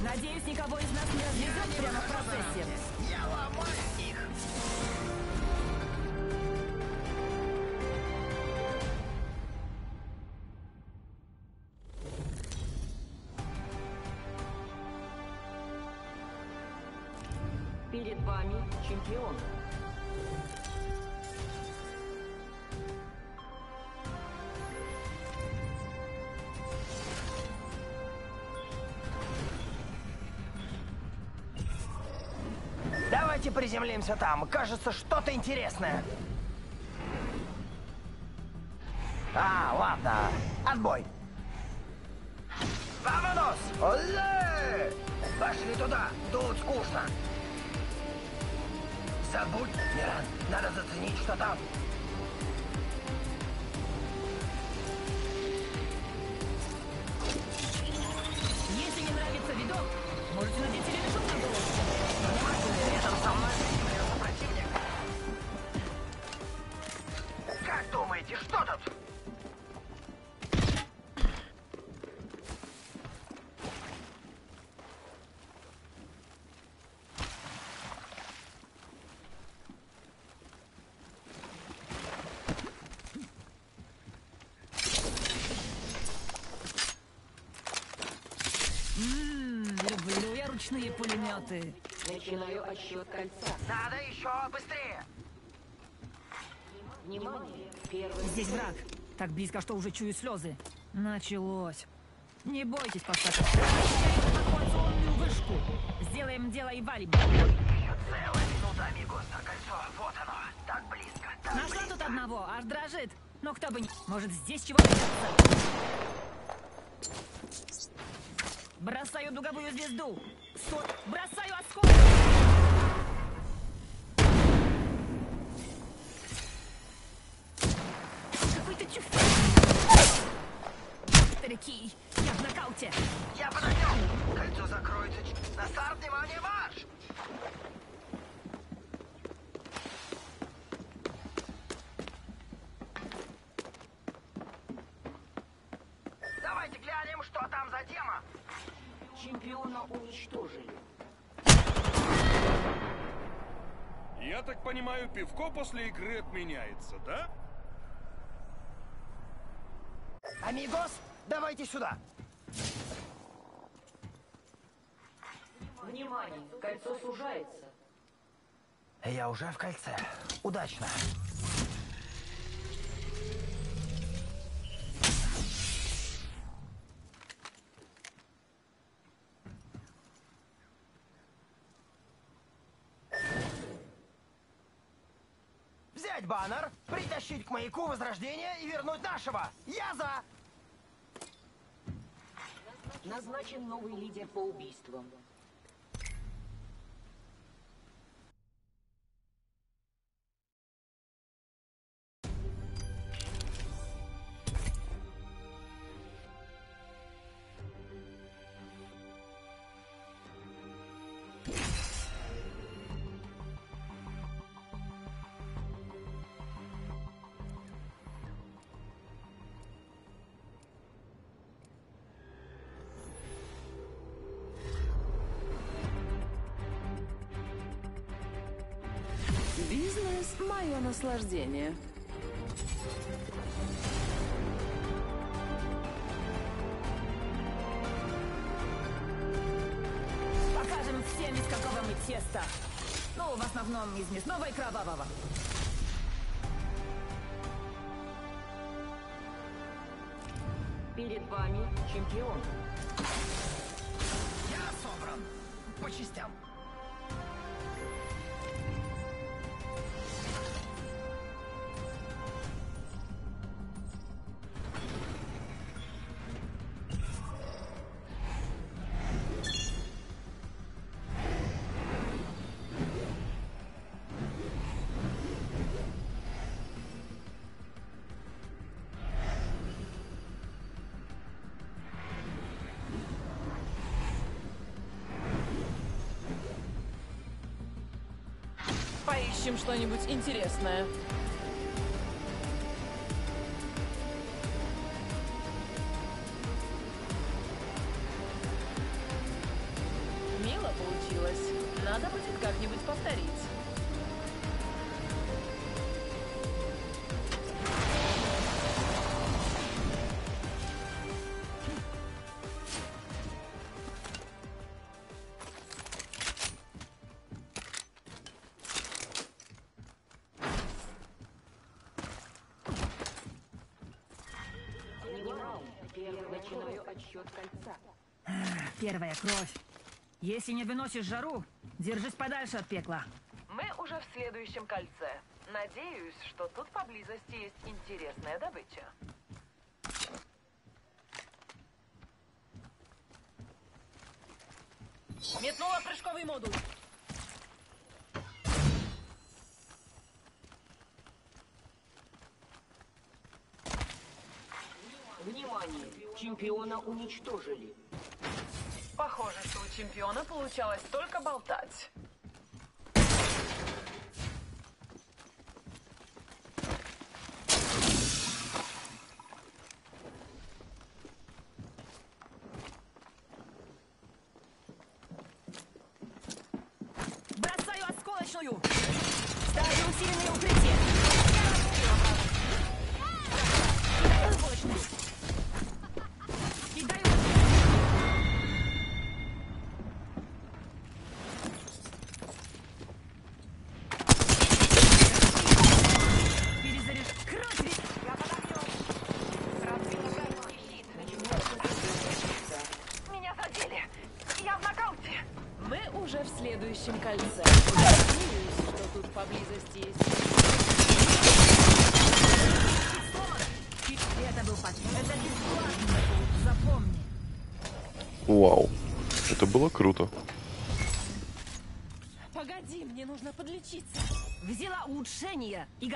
Надеюсь, никого из нас не развезет прямо в процессе. Я ломаю их! Перед вами чемпион. Давайте приземлимся там. Кажется, что-то интересное. Ручные пулеметы. Начинаю отсчет кольца. Надо еще быстрее. Внимание! Первый Здесь враг. Так близко, что уже чую слезы. Началось. Не бойтесь, поставьте. Вышку. Сделаем дело и валим. Еще целая минута, амигос, а кольцо. Вот оно. Так близко. Так Нашла близко. тут одного, аж дрожит. Но кто бы не... Может, здесь чего Бросаю дуговую звезду. Сто... Бросаю осколок. Какой-то чуф... Старики, я в нокауте. Я подождем. Кольцо закроется. ч- пивко после игры отменяется, да? Амигос, давайте сюда. Внимание! Кольцо сужается. Я уже в кольце. Удачно. Взять баннер, возрождения и вернуть нашего. Я за! Назначен новый лидер по убийствам. Бизнес – мое наслаждение. Покажем всем, из какого мы теста. Ну, в основном из мясного и кровавого. Перед вами чемпион. Я собран. По частям. Поищем что-нибудь интересное. Первая кровь. Если не выносишь жару, держись подальше от пекла. Мы уже в следующем кольце. Надеюсь, что тут поблизости есть интересная добыча. Метнула прыжковый модуль. Внимание! Чемпиона уничтожили. Чемпиона получалось только болтать.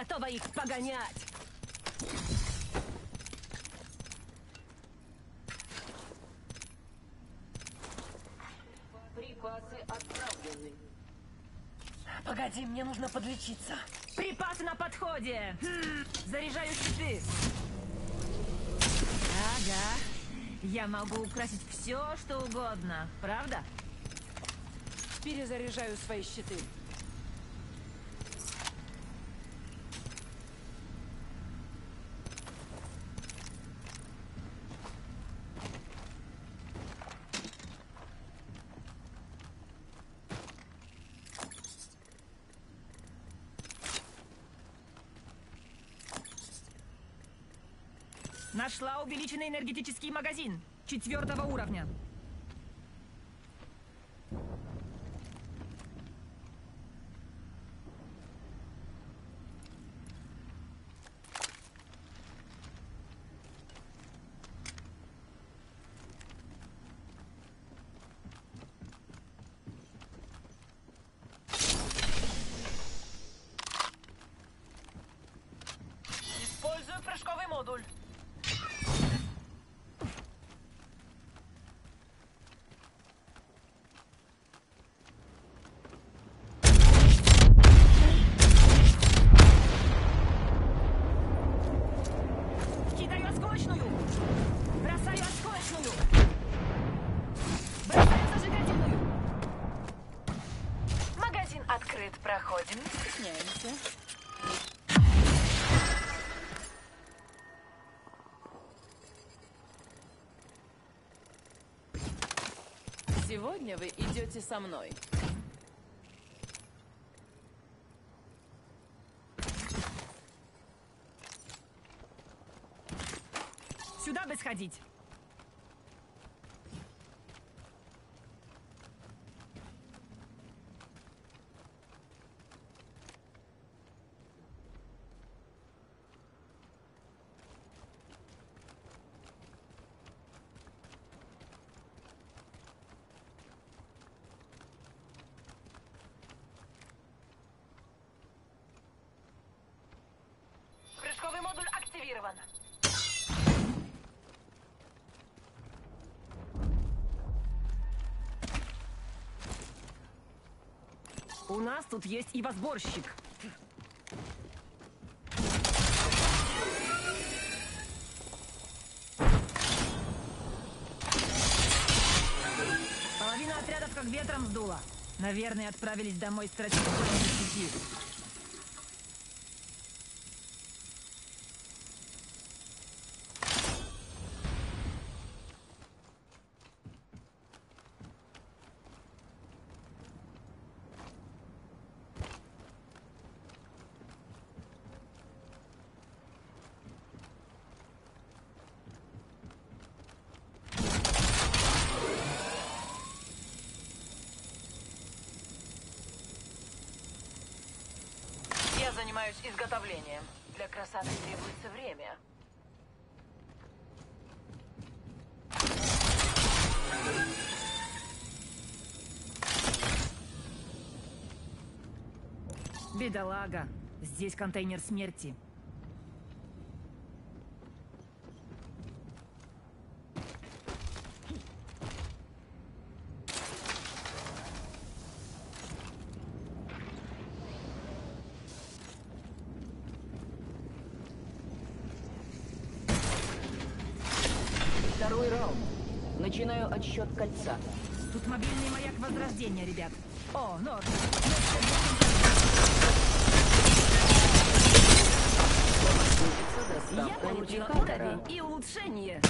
Готова их погонять. Припасы отправлены. Погоди, мне нужно подлечиться. Припасы на подходе. Хм, заряжаю щиты. Ага. Я могу украсить все, что угодно. Правда? Перезаряжаю свои щиты. Нашла увеличенный энергетический магазин. Четвертого уровня. Использую прыжковый модуль. Сегодня вы идете со мной. Сюда бы сходить. Прыжковый модуль активирован. У нас тут есть и возборщик. Половина отрядов как ветром сдуло. Наверное, отправились домой сети. Я занимаюсь изготовлением. Для красоты требуется время. Бедолага. Здесь контейнер смерти. Второй раунд. Начинаю отсчет кольца. Тут мобильный маяк возрождения, ребят. О, норм. Я получила уровень и улучшение.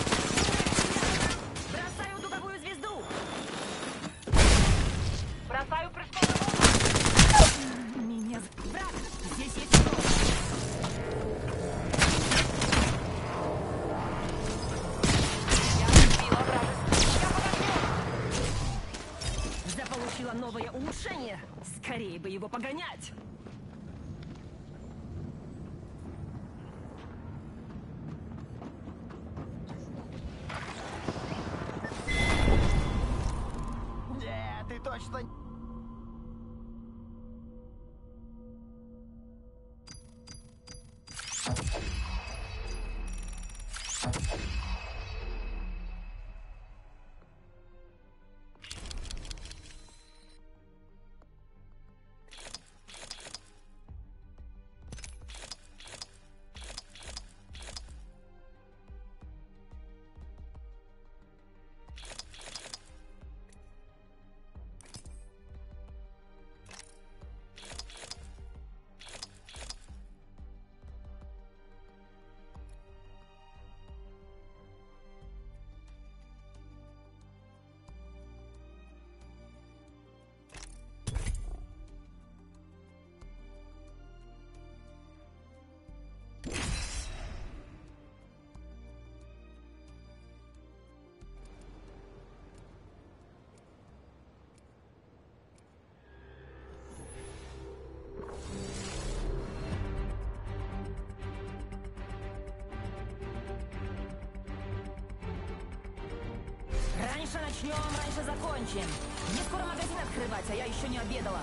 Начнем, раньше закончим. Мне скоро магазин открывать, а я еще не обедала.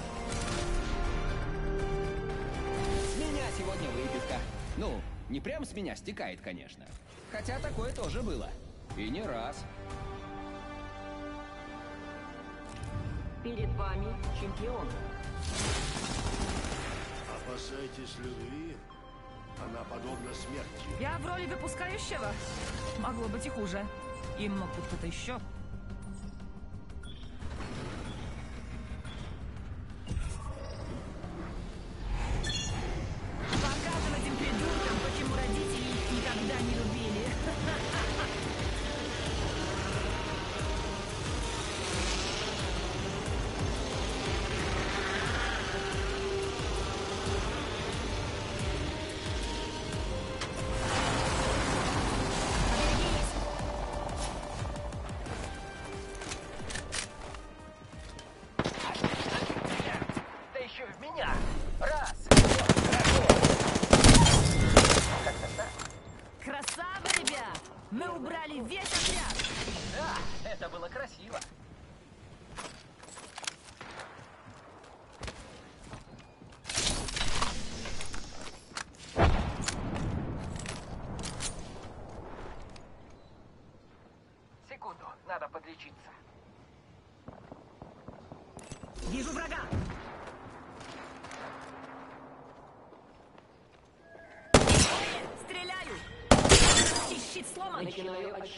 С меня сегодня выписка. Ну, не прям с меня стекает, конечно. Хотя такое тоже было. И не раз. Перед вами чемпион. Опасайтесь любви, она подобна смерти. Я в роли выпускающего. Могло быть и хуже. И мог быть кто-то еще.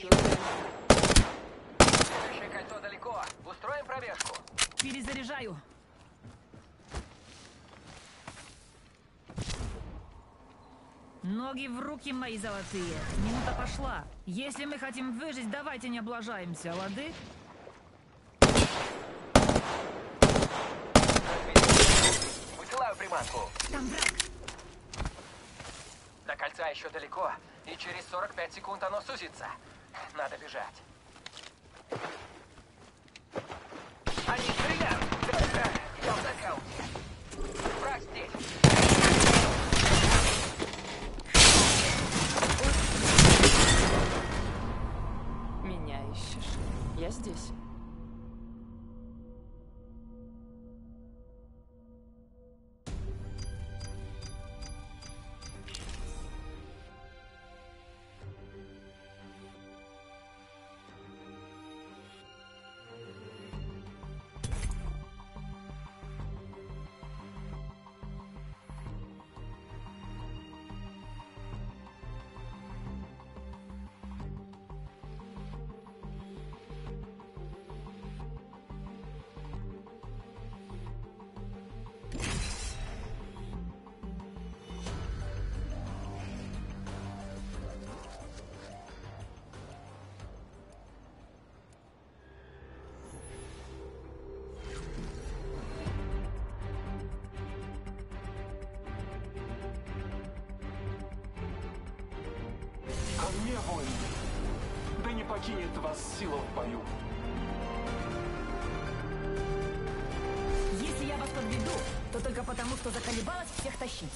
Следующее кольцо далеко. Устроим пробежку. Перезаряжаю. Ноги в руки мои золотые. Минута пошла. Если мы хотим выжить, давайте не облажаемся, лады? Высылаю приманку. Там враг. До кольца еще далеко, и через 45 секунд оно сузится. Надо бежать. Воин! Да не покинет вас сила в бою! Если я вас подведу, то только потому, что заколебалась всех тащить.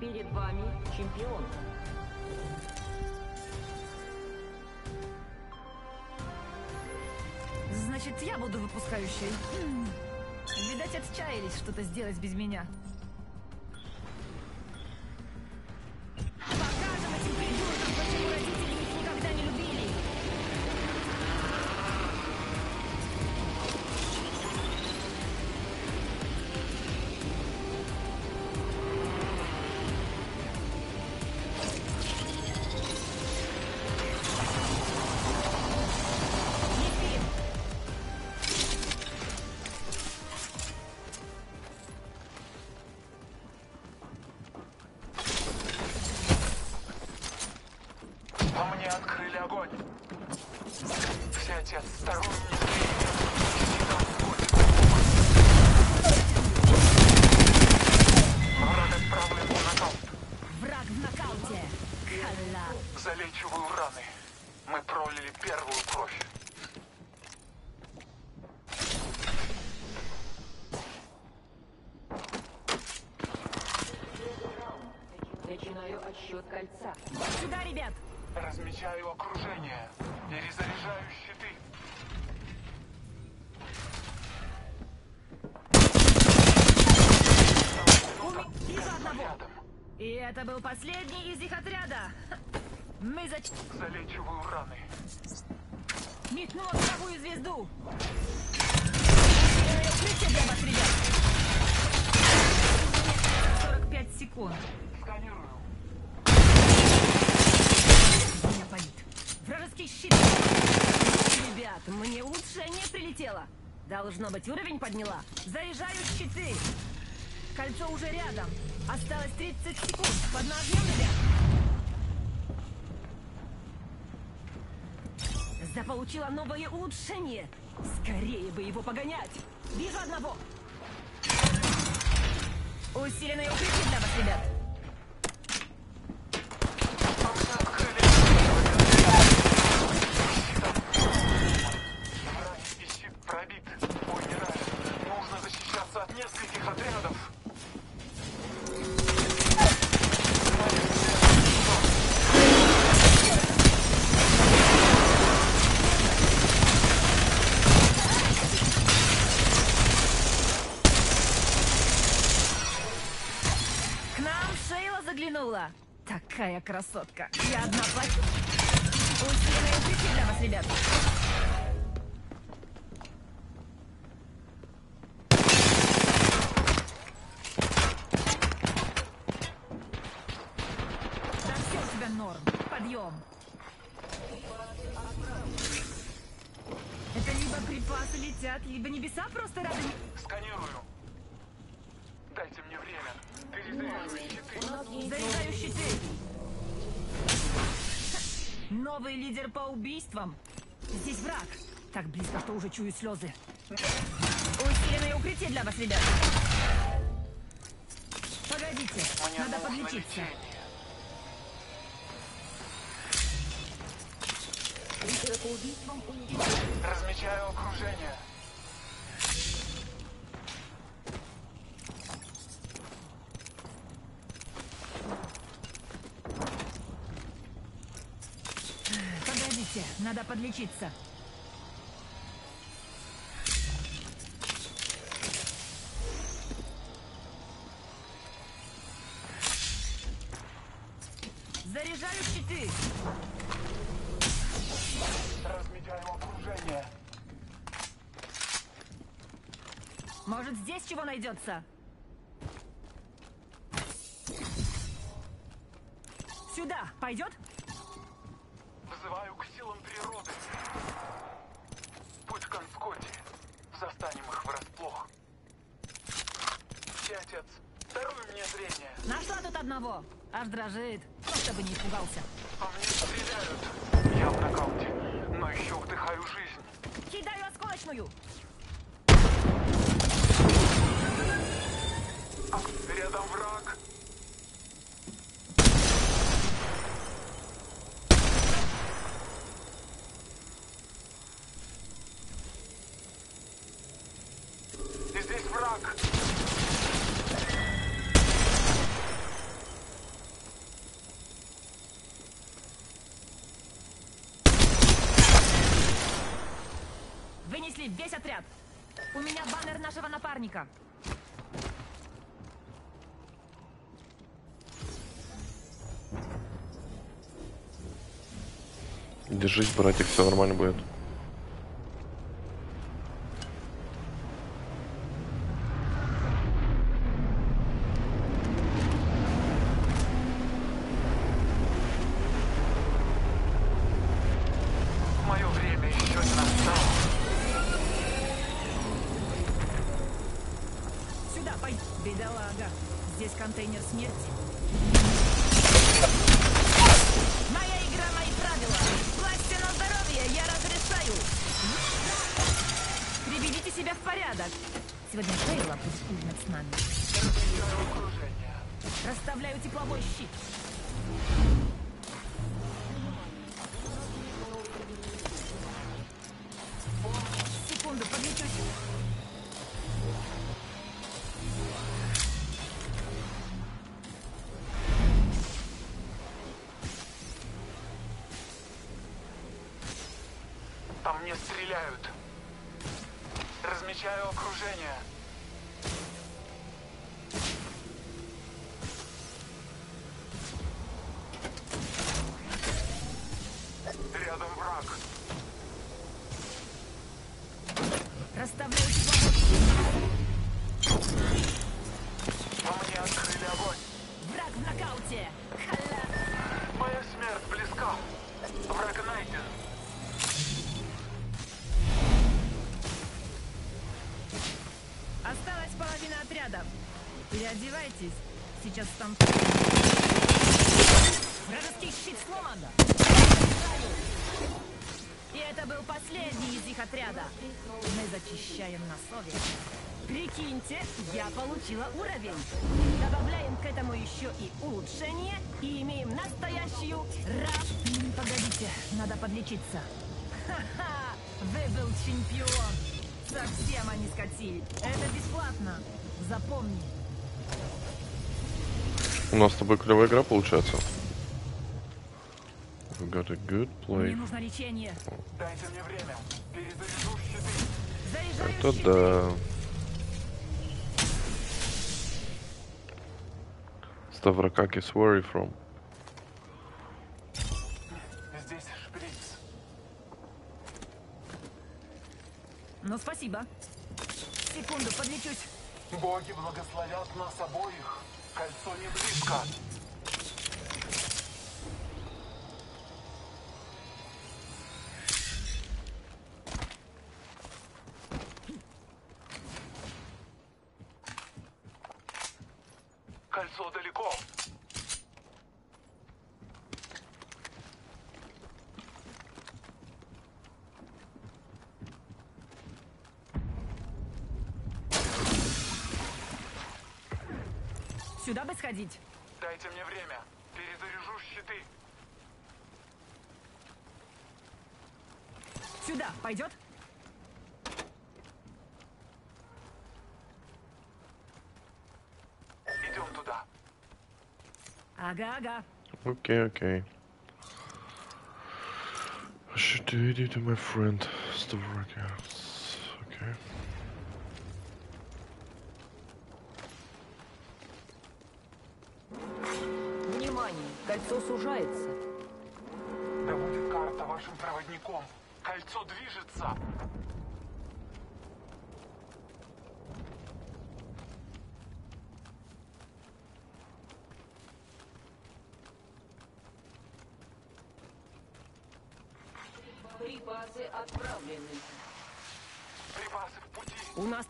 Перед вами чемпион. Значит, я буду выпускающей. Видать, отчаялись что-то сделать без меня. Это Заполучила новое улучшение. Скорее бы его погонять. Вижу одного. Усиленное укрытие для вас, ребят. Вражеский щит пробит. Ой, не ранен. Нужно защищаться от нескольких отрядов. К нам Шейла заглянула. Такая красотка. Я одна плачу. Усиленное укрытие для вас, ребят. Лидер по убийствам. Здесь враг. Так близко, что уже чую слезы. Усиленное укрытие для вас, ребят. Погодите, Мне надо подлечиться. лечение. Размечаю окружение. Погодите, надо подлечиться. Заряжаю щиты. Размечаю окружение. Может, здесь чего найдется? Сюда. Пойдет? Вызываю к Нашла тут одного. Аж дрожит. Просто бы не испугался. По мне стреляют. Я в нокауте, но еще вдыхаю жизнь. Кидаю осколочную. Рядом враг. Здесь враг. Весь отряд. У меня баннер нашего напарника. Держись, братик, все нормально будет. Переодевайтесь. Сейчас там... Вражеский щит сломан. И это был последний из их отряда. Мы зачищаем на совесть. Прикиньте, я получила уровень. Добавляем к этому еще и улучшение и имеем настоящую раз. Погодите, надо подлечиться. Ха-ха! Вы был чемпион! Совсем они скатили. Это бесплатно. Запомни. У нас с тобой клевая игра получается. We got a good Мне play. нужно лечение. Дайте мне время. Перезаряжу щиты. Заряжаю Это щиты. да. Ставракакис, where are you from? Здесь шприц. Ну, спасибо. Секунду, подлечусь. Боги благословят нас обоих. Кольцо не близко. Кольцо далеко. Сюда бы сходить. Дайте мне время. Перезаряжу щиты. Сюда. Пойдет? Идем туда. Ага, ага. Окей, окей. I should do it to my friend Stavrakis.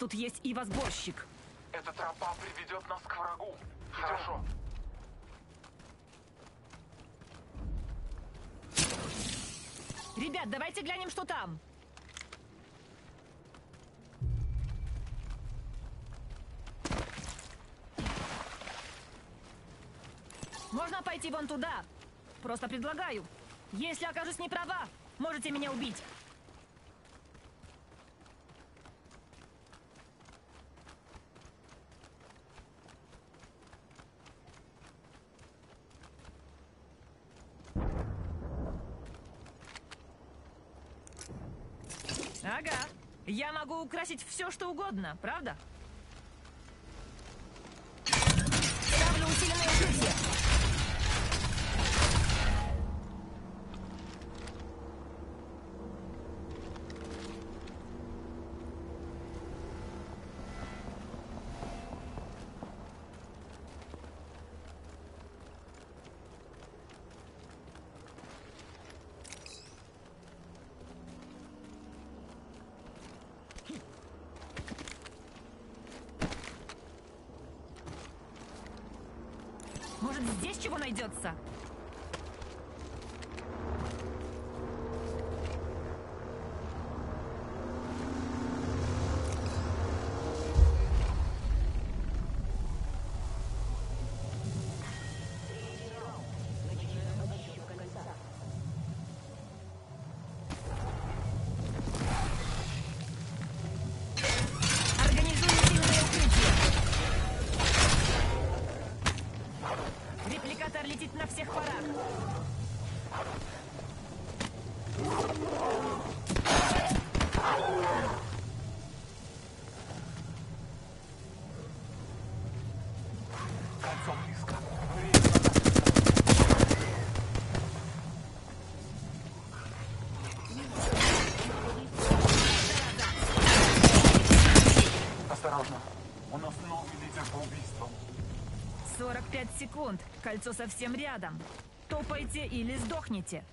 Тут есть Ива-сборщик. Эта тропа приведет нас к врагу. Хорошо. Ребят, давайте глянем, что там. Можно пойти вон туда. Просто предлагаю. Если окажусь не права, можете меня убить. Ага. Я могу украсить все, что угодно, правда? Ставлю усиленное укрытие. Может, здесь чего найдется? Кольцо совсем рядом. Топайте или сдохните.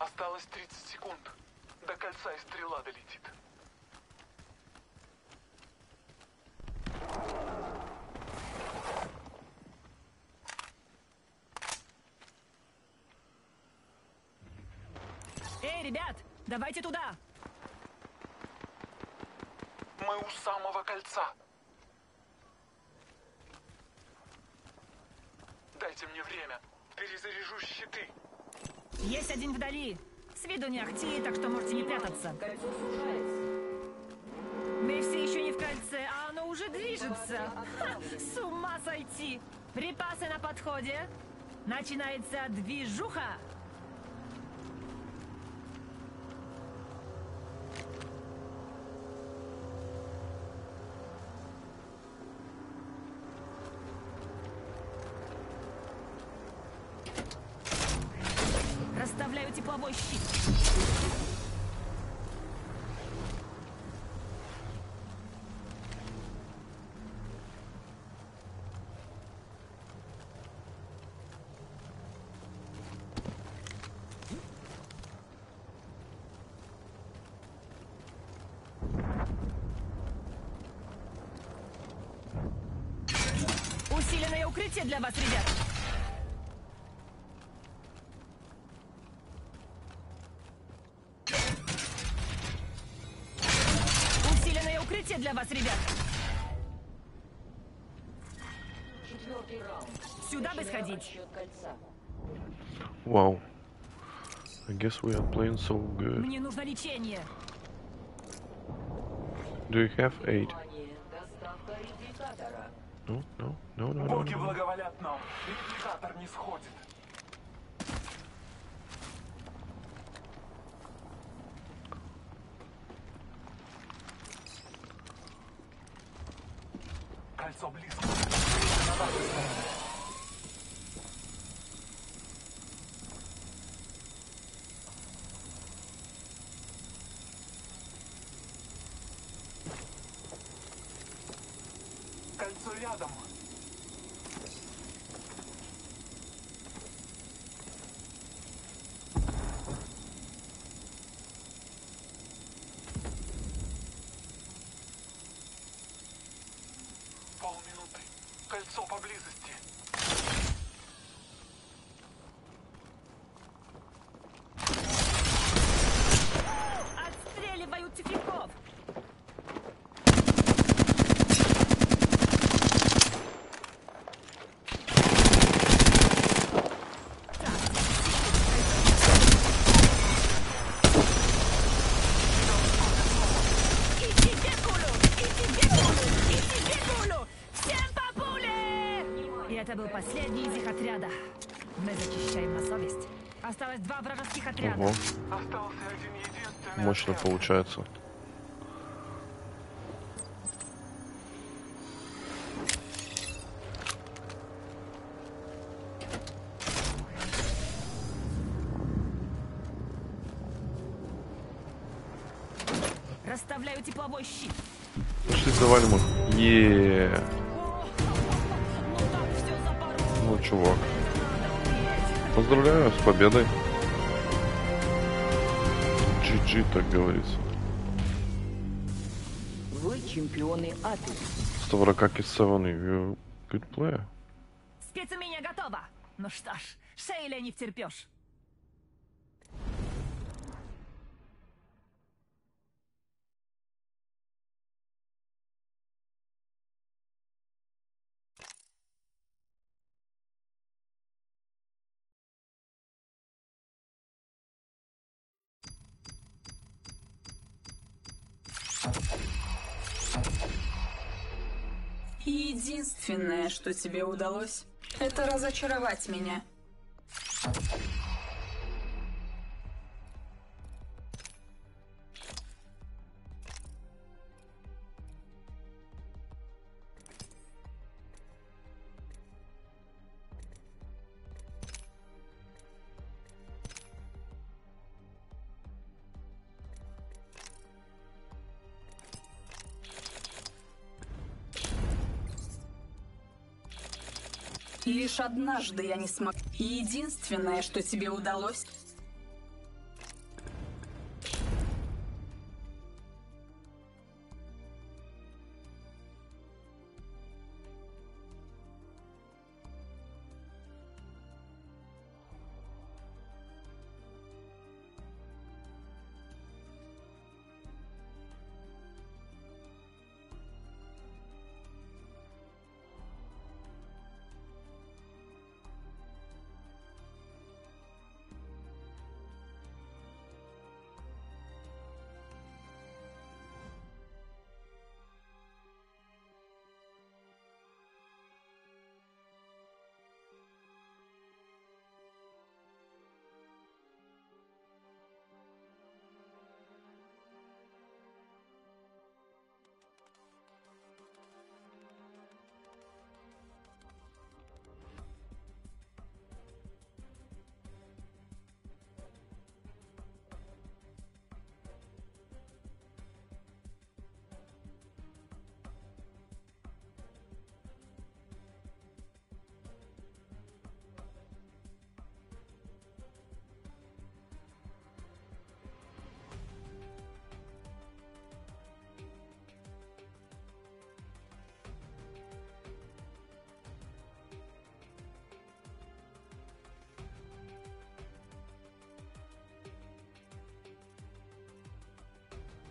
Осталось 30 секунд. До кольца и стрела долетит. Эй, ребят, давайте туда. Мы у самого кольца. Дайте мне время. Перезаряжу щиты. Есть один вдали. С виду не ахти, так что можете не прятаться. Кольцо сужается. Мы все еще не в кольце, а оно уже движется. Ха, с ума сойти. Припасы на подходе. Начинается движуха. Укрытие для вас, ребят. Усиленное укрытие для вас, ребят. Сюда бы сходить. кольца. Wow. I guess we are playing so good. Мне нужно лечение. Do you have aid? No, no, no, no, no, Боги no. Не сходит. Кольцо поблизости. Осталось два вражеских отряда. Ого, мощно получается. 140 7 саваны. good player. Специменя готова. Ну что ж, Шейля не втерпешь. Единственное, что тебе удалось, это разочаровать меня. Лишь однажды я не смог. Единственное, что тебе удалось,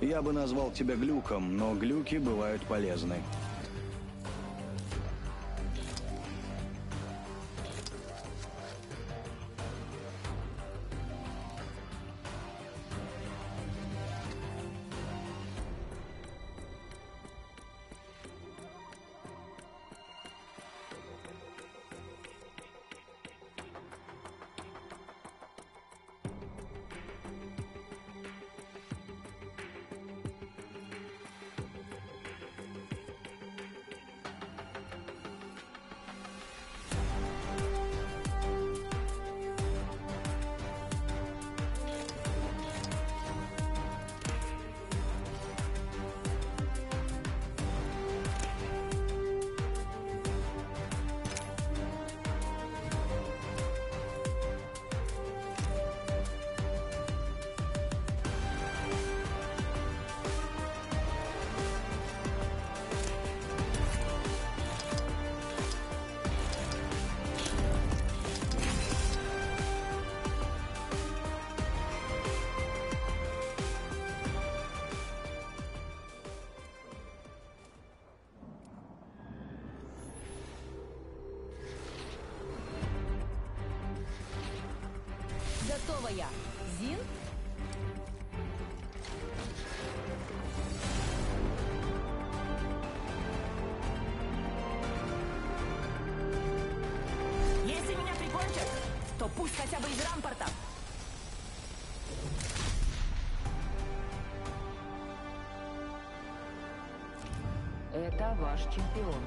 Я бы назвал тебя глюком, но глюки бывают полезны. Готова я. Зин? Если меня прикончат, то пусть хотя бы из рампорта. Это ваш чемпион.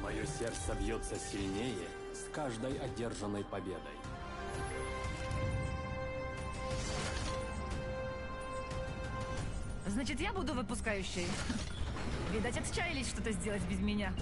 Мое сердце бьется сильнее с каждой одержанной победой. Значит, я буду выпускающей. Видать, отчаялись что-то сделать без меня.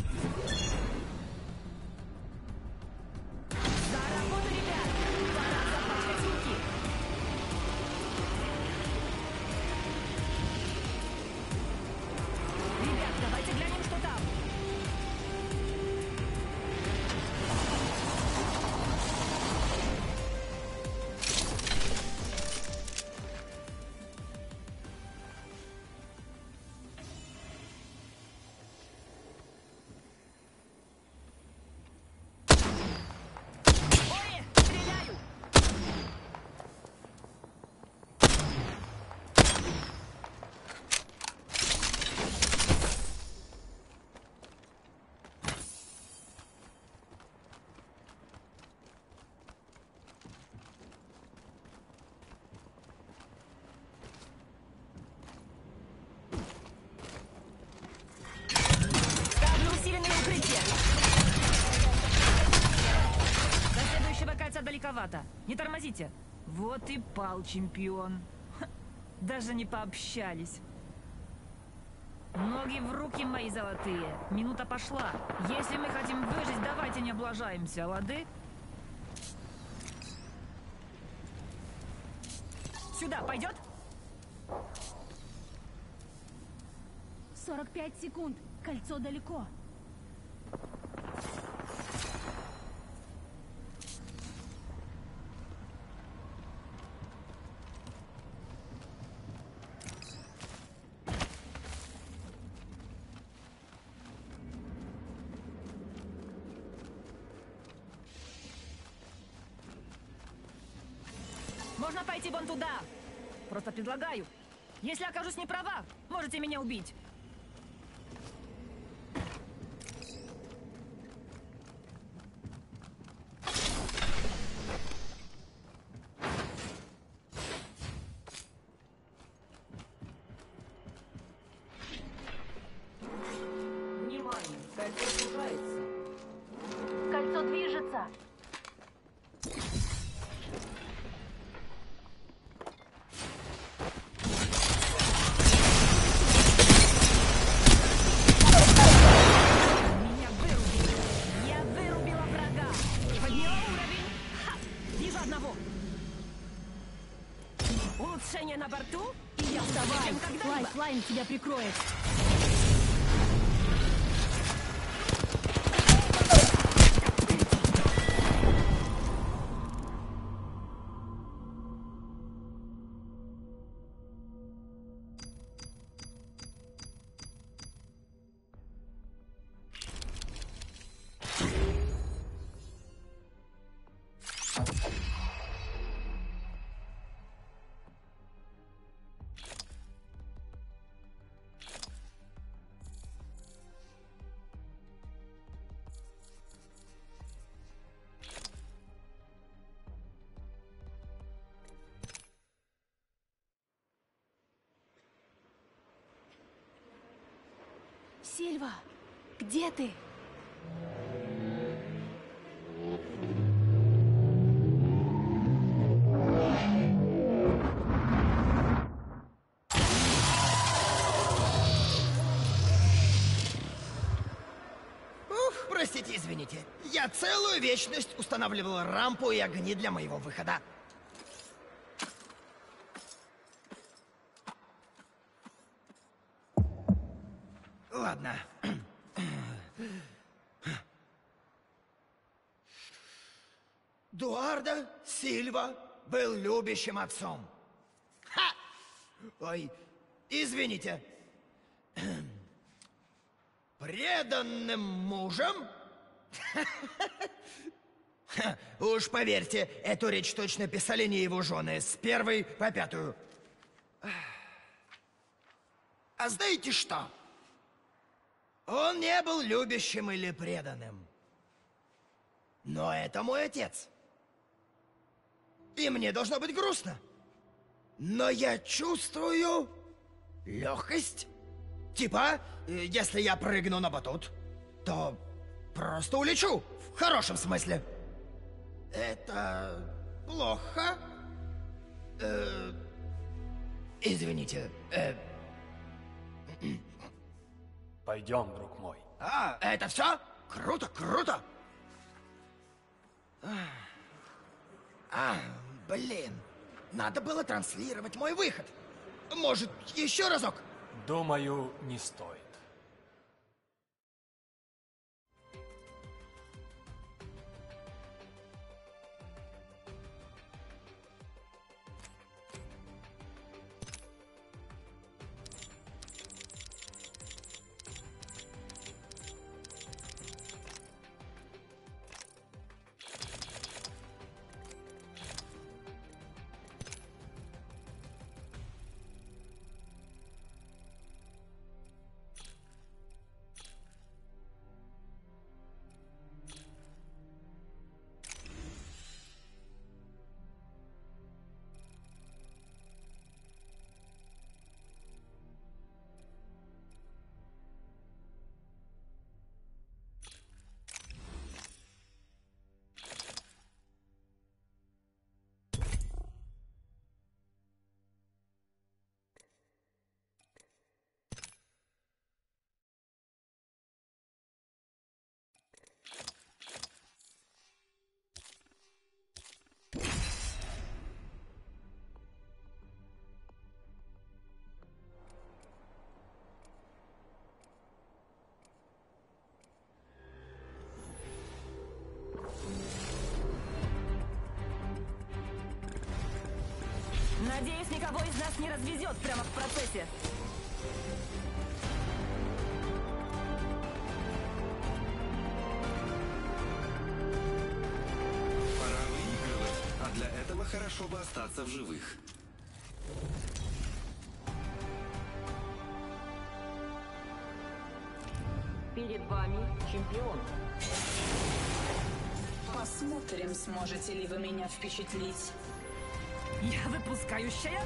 Не тормозите. Вот и пал чемпион. Ха, Даже не пообщались. Ноги в руки мои золотые. Минута пошла. Если мы хотим выжить, давайте не облажаемся, лады? Сюда пойдет? 45 секунд. Кольцо далеко. Пойти вон туда. Просто предлагаю. Если окажусь не права, можете меня убить. Сильва, где ты? Простите, извините. Я целую вечность устанавливал рампу и огни для моего выхода. Ладно. Дуардо Сильва был любящим отцом. Ха! Ой, извините. Преданным мужем? Уж поверьте, эту речь точно писали не его жены, с первой по пятую. А знаете что? Он не был любящим или преданным. Но это мой отец. И мне должно быть грустно. Но я чувствую легкость. Типа, э, если я прыгну на батут, то просто улечу. В хорошем смысле. Это плохо? Э, извините. э, Пойдем, друг мой. а, это все? Круто, круто. А, блин. Надо было транслировать мой выход. Может, еще разок? Думаю, не стоит. Надеюсь, никого из нас не развезет прямо в процессе. Пора выигрывать, а для этого хорошо бы остаться в живых. Перед вами чемпион. Посмотрим, сможете ли вы меня впечатлить. Я выпускающая?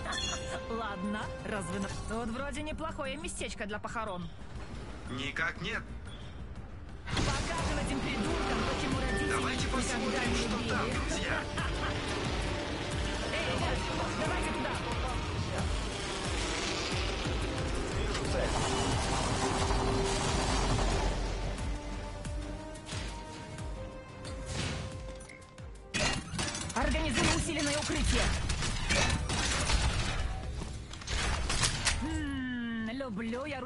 Ладно, разве... на- Тут вроде неплохое местечко для похорон. Никак нет. Покажем этим придуркам, почему родители Давайте посмотрим, что там, друзья.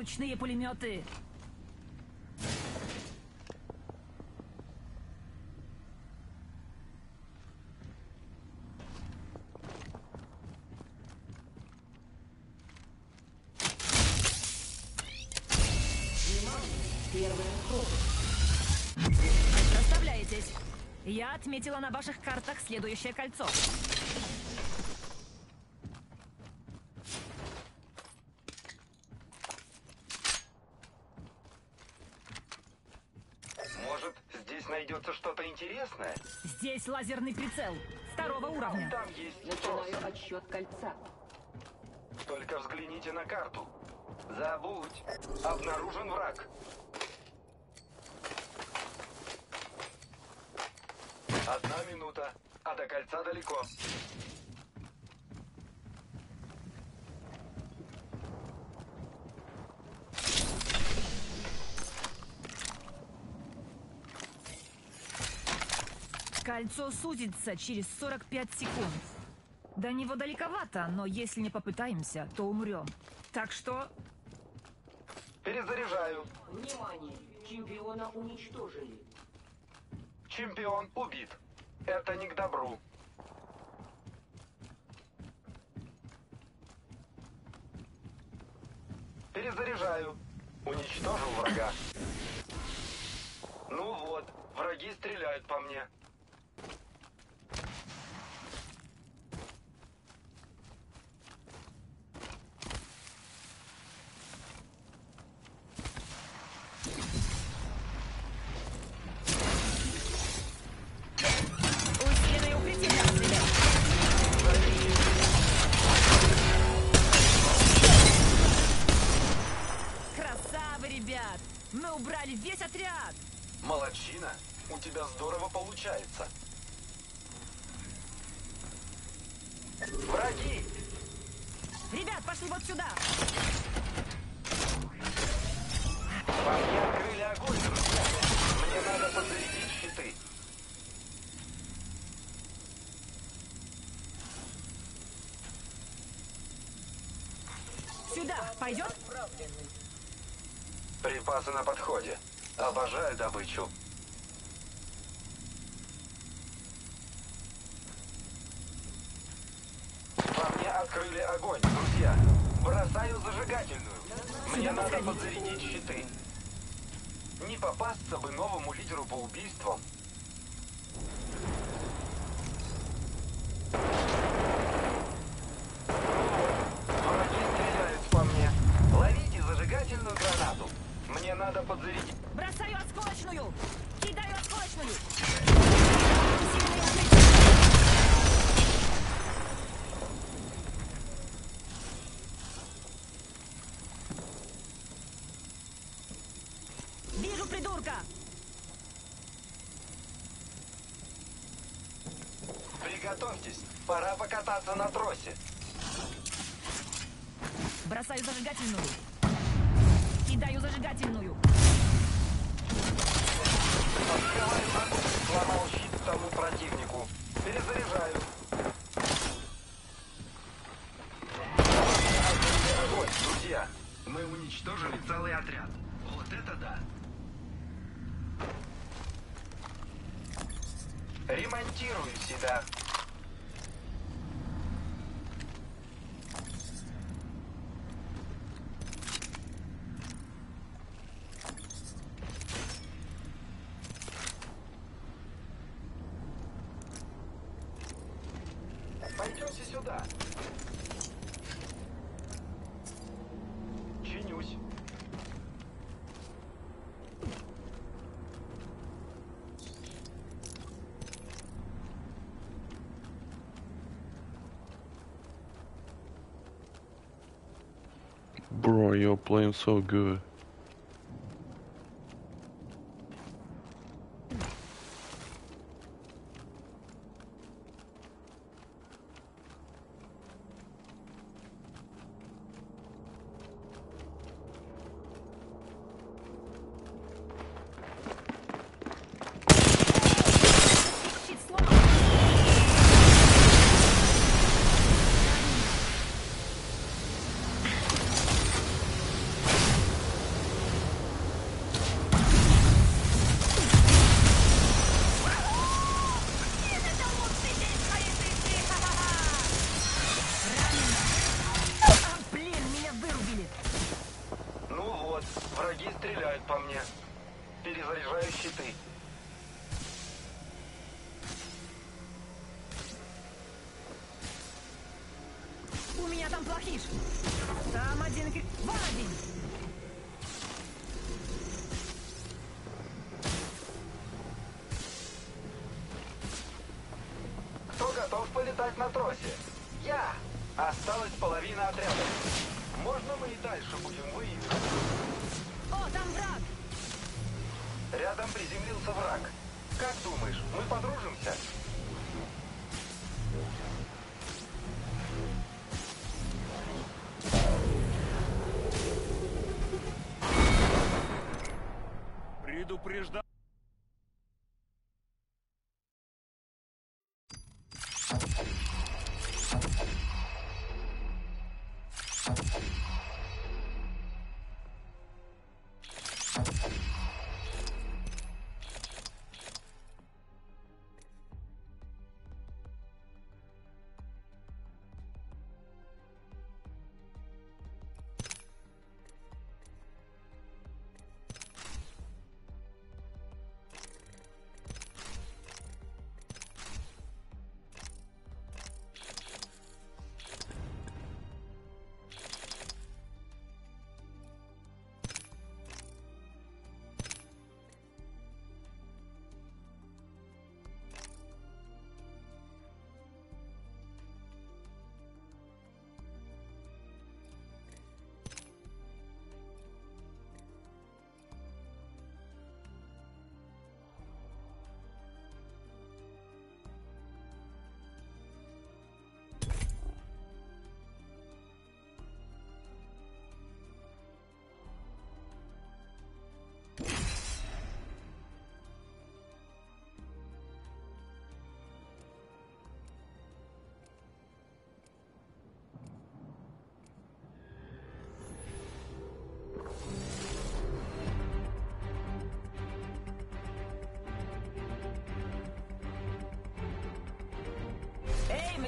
Ручные пулеметы. Расставляетесь. Я отметила на ваших картах следующее кольцо. Может, здесь найдется что-то интересное? Здесь лазерный прицел второго уровня. Там есть трос. Начинаю отсчет кольца. Только взгляните на карту. Забудь. Обнаружен враг. Одна минута, а до кольца далеко. Кольцо сузится через 45 секунд. До него далековато, но если не попытаемся, то умрем. Так что... Перезаряжаю. Внимание! Чемпиона уничтожили. Чемпион убит. Это не к добру. Перезаряжаю. Уничтожил врага. Ну вот, враги стреляют по мне. Пойдет? Припасы на подходе. Обожаю добычу. По мне открыли огонь, друзья. Бросаю зажигательную. Мне надо подзарядить щиты. Не попасться бы новому лидеру по убийствам. Враги стреляют по мне. Ловите зажигательную гранату. Мне надо подзарядить. Бросаю осколочную! Кидаю осколочную! Вижу придурка! Приготовьтесь. Пора покататься на тросе. You're playing so good.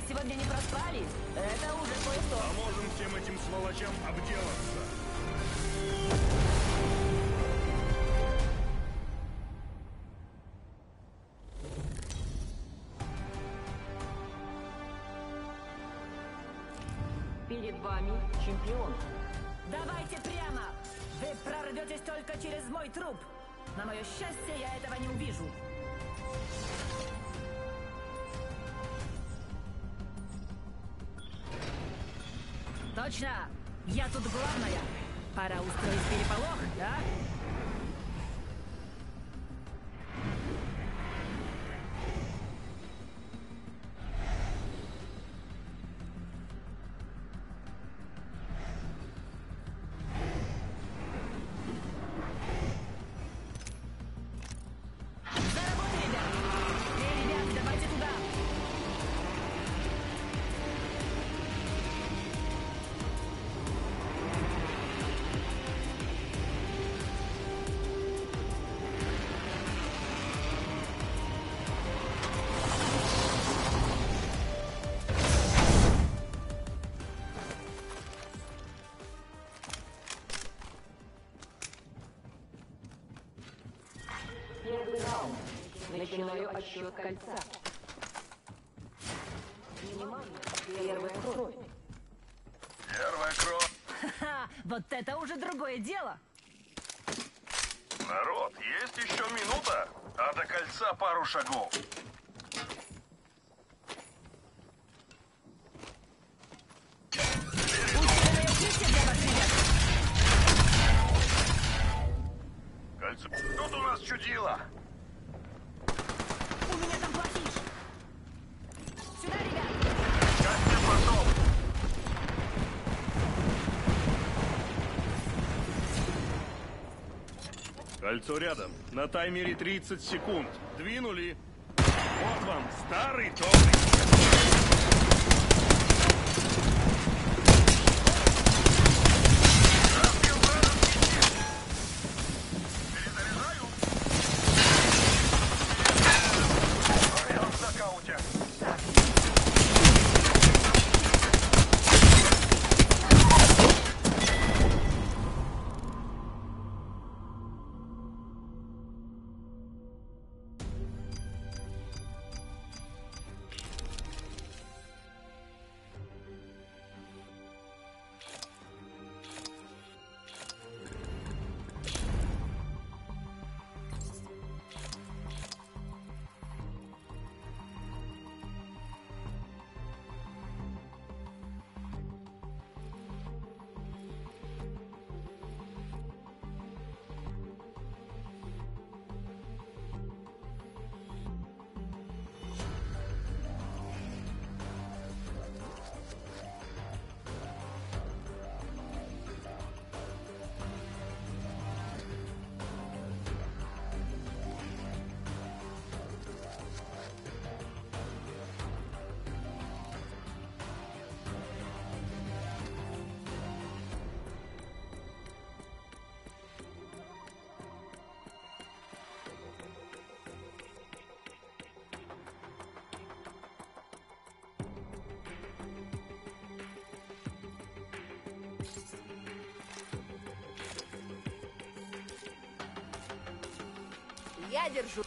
Сегодня не проспали. Это уже кое-что. Поможем всем этим сволочам обделаться. Перед вами чемпион. Давайте прямо! Вы прорветесь только через мой труп. На мое счастье, я этого не увижу. Точно! Я тут главная. Пора устроить переполох, да? Отсчет кольца. Внимание, первая кровь. Первая кровь. Ха-ха! Вот это уже другое дело! Народ, есть еще минута, а до кольца пару шагов. Кольцо. Тут у нас чудило. Кольцо рядом. На таймере 30 секунд. Двинули. Вот вам старый добрый. Держу.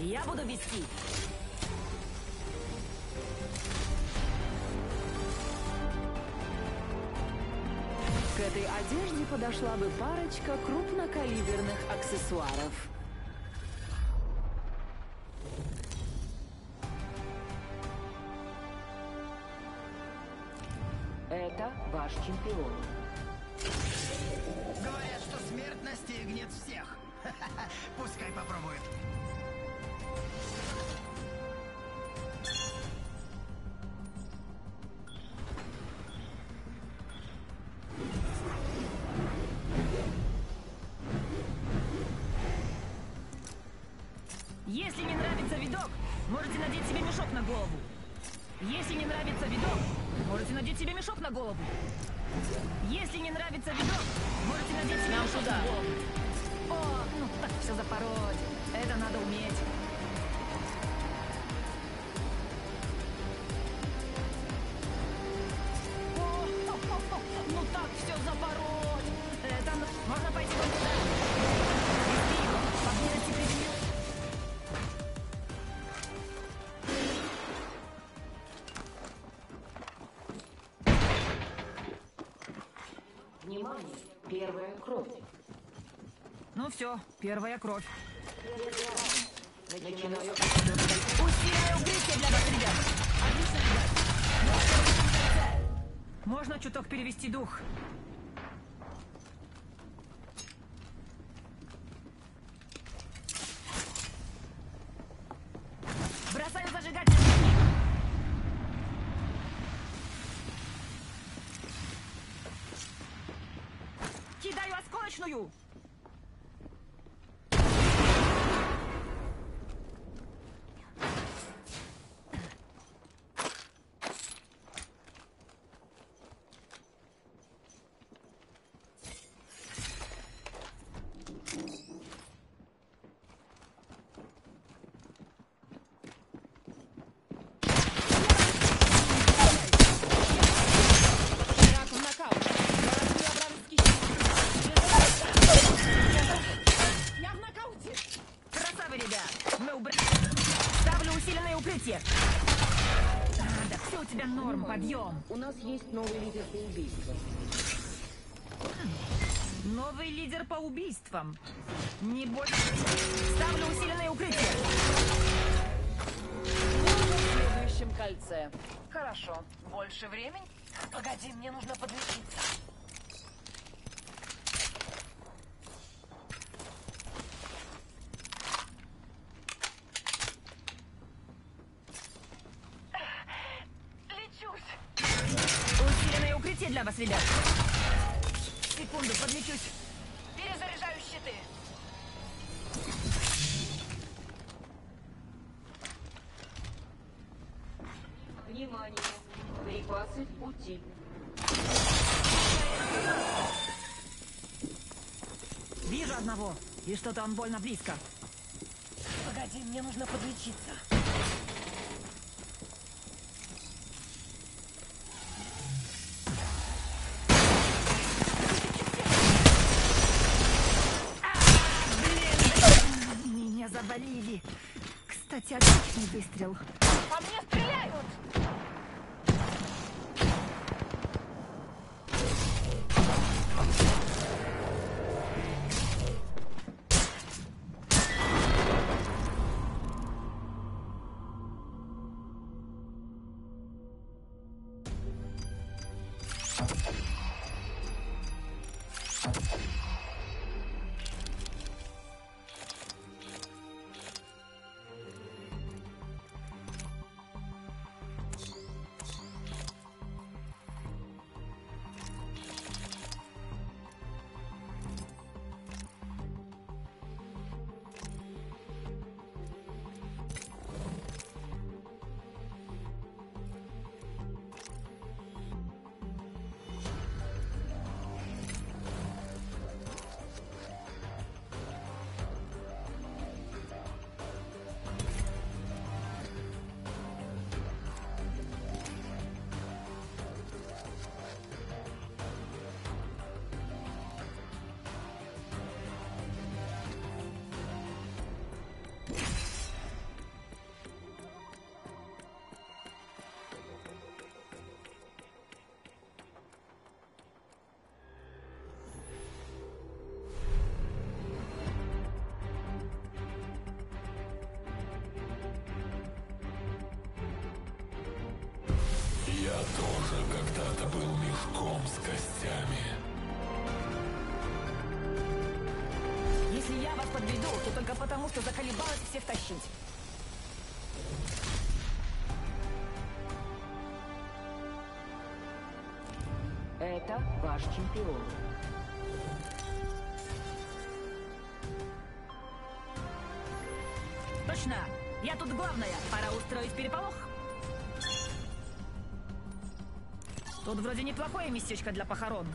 Я буду вести. К этой одежде подошла бы парочка крупнокалиберных аксессуаров. Если не нравится видок, можете надеть себе мешок на голову. Если не нравится видок, можете надеть себе Нам мешок сюда. на голову. О, ну так все запороть. Это надо уметь. Первая кровь. Начинаю Усиленное укрытие для вас, ребят. Можно чуток перевести дух. Бросаю зажигательный. Кидаю осколочную. Шаг в нокаут. Городской абрамский щит. Я в нокауте. Красавы, ребят! Мы убрали... Ставлю усиленное укрытие. А, да все у тебя норм, подъем. У нас есть новый лидер по убийству. Новый лидер по убийствам. Не больше... Ставлю усиленное укрытие. В следующем кольце. Хорошо. Больше времени? Погоди, мне нужно подлечиться. И что-то он больно близко. Погоди, мне нужно подлечиться. Меня завалили. Кстати, отличный выстрел. Это ваш чемпион. Точно! Я тут главная. Пора устроить переполох. Тут вроде неплохое местечко для похорон.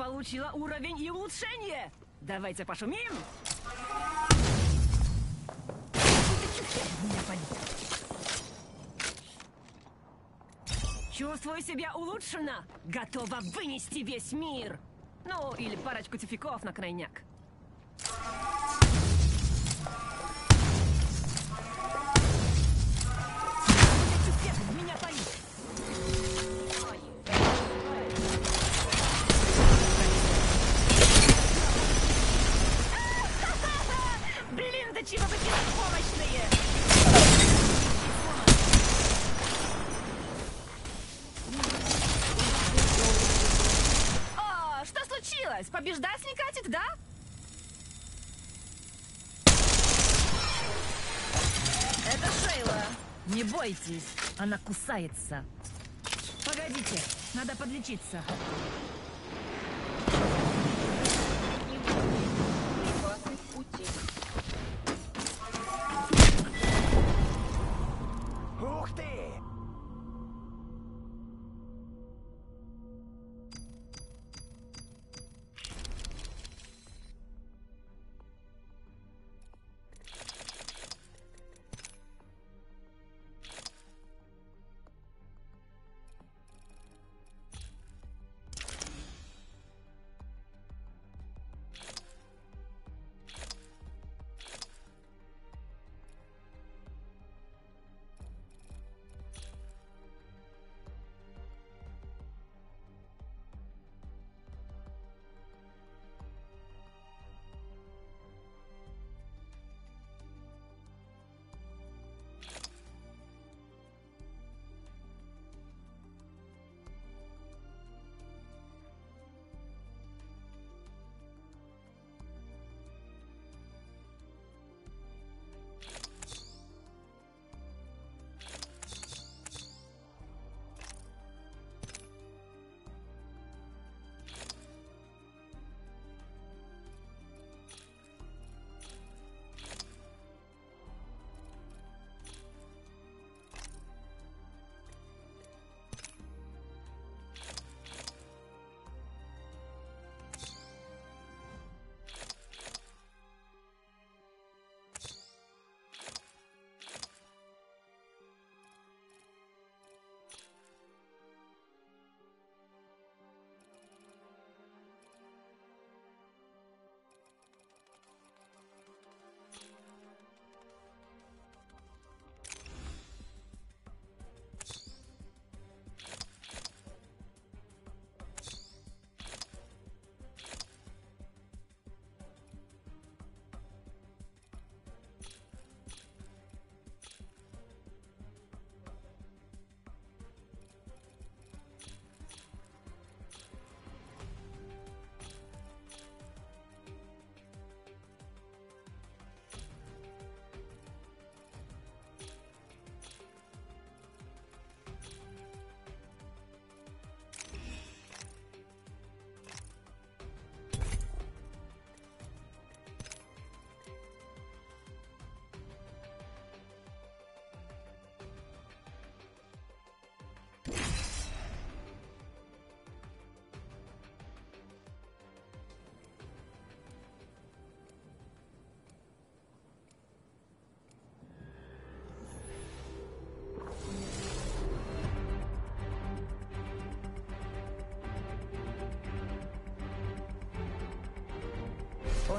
получила уровень и улучшение. Давайте пошумим. Чувствую себя улучшенно. Готова вынести весь мир. Ну, или парочку тификов на крайняк. кусается. Погодите, надо подлечиться.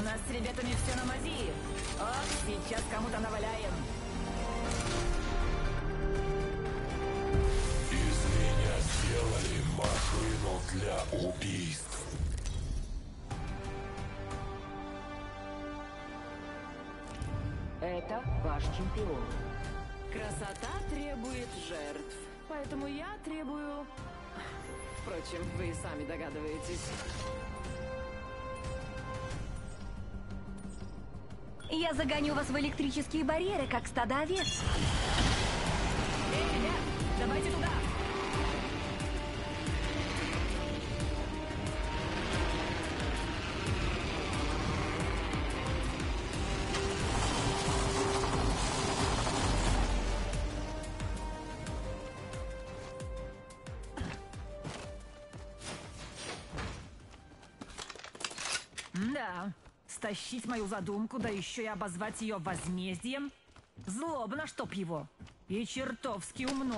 У нас с ребятами все на мази. Ох, сейчас кому-то наваляем. Из меня сделали машину для убийств. Это ваш чемпион. Красота требует жертв. Поэтому я требую... Впрочем, вы и сами догадываетесь. Я загоню вас в электрические барьеры, как стадо овец. Мою задумку, да еще и обозвать ее возмездием. Злобно, чтоб его. И чертовски умно.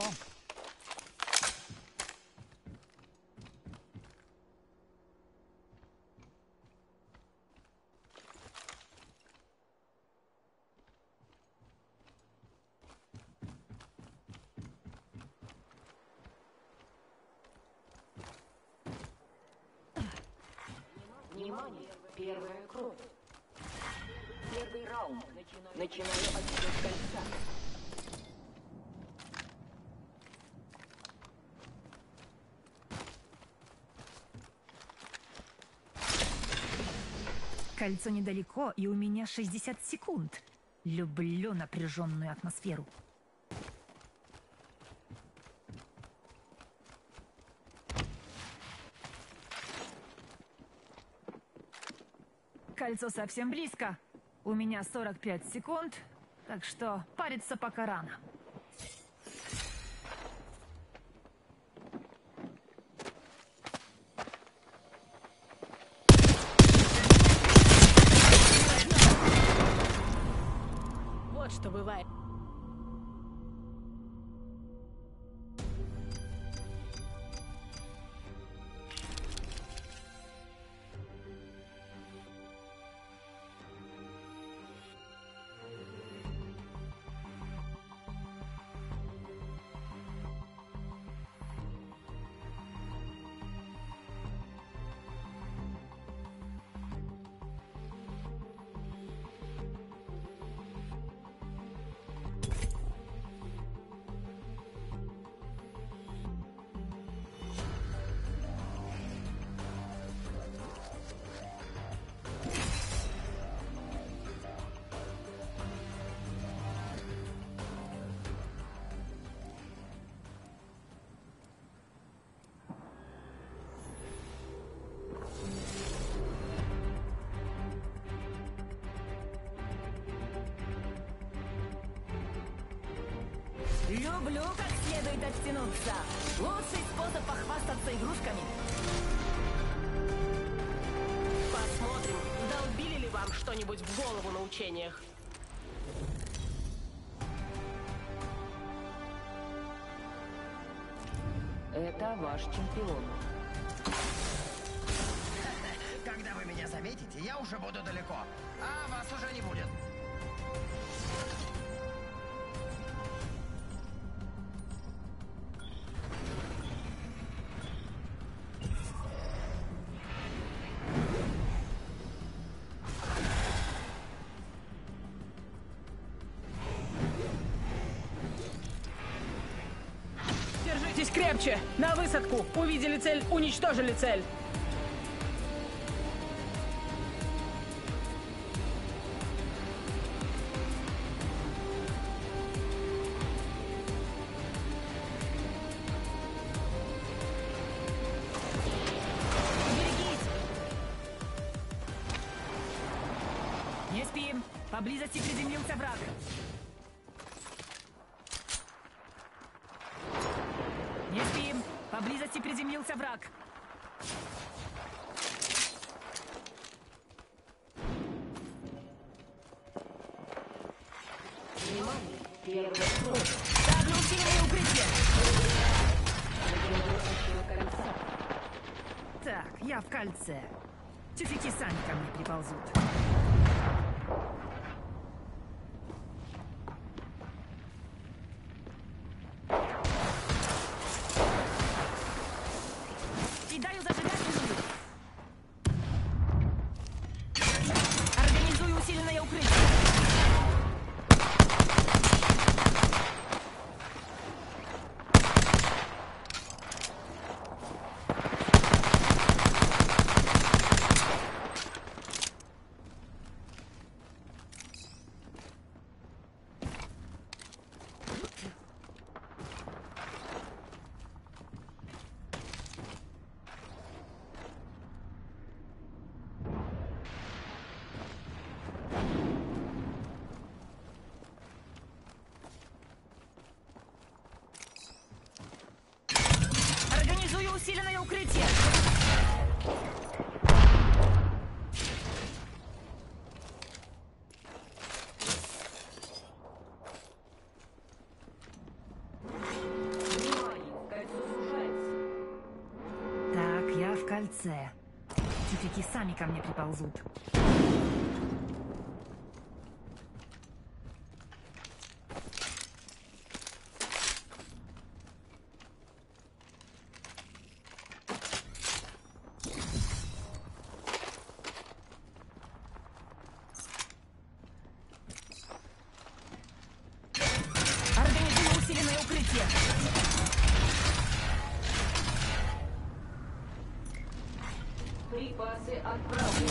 Кольцо недалеко, и у меня 60 секунд. Люблю напряженную атмосферу. Кольцо совсем близко. У меня 45 секунд, так что париться пока рано. Люблю как следует оттянуться. Лучший способ похвастаться игрушками. Посмотрим, долбили ли вам что-нибудь в голову на учениях. Это ваш чемпион. Когда вы меня заметите, я уже буду далеко, а вас уже не будет. Крепче! На высадку! Увидели цель, уничтожили цель! Кольце. Тюфяки сами ко мне приползут. Организую усиленное укрытие. Припасы отправлены.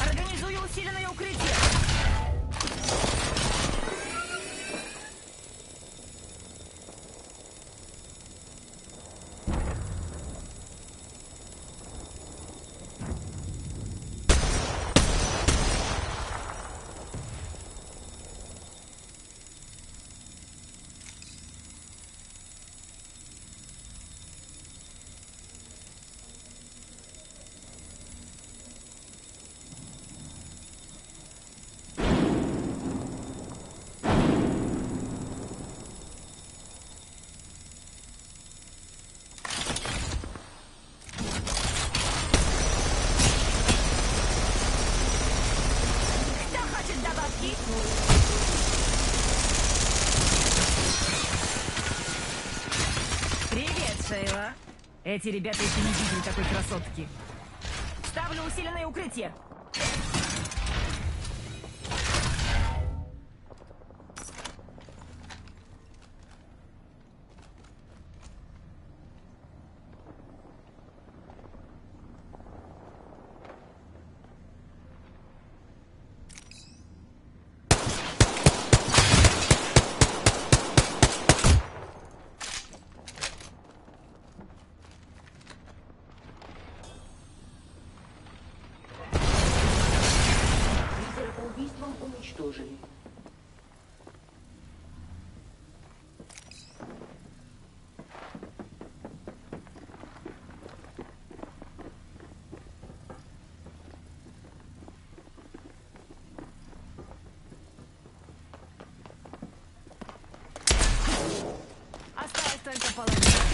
Организую усиленное укрытие. Кто хочет добавки? Привет, Шейла. Эти ребята еще не видели такой красотки. Ставлю усиленное укрытие. Лидера по убийствам уничтожили. Осталось только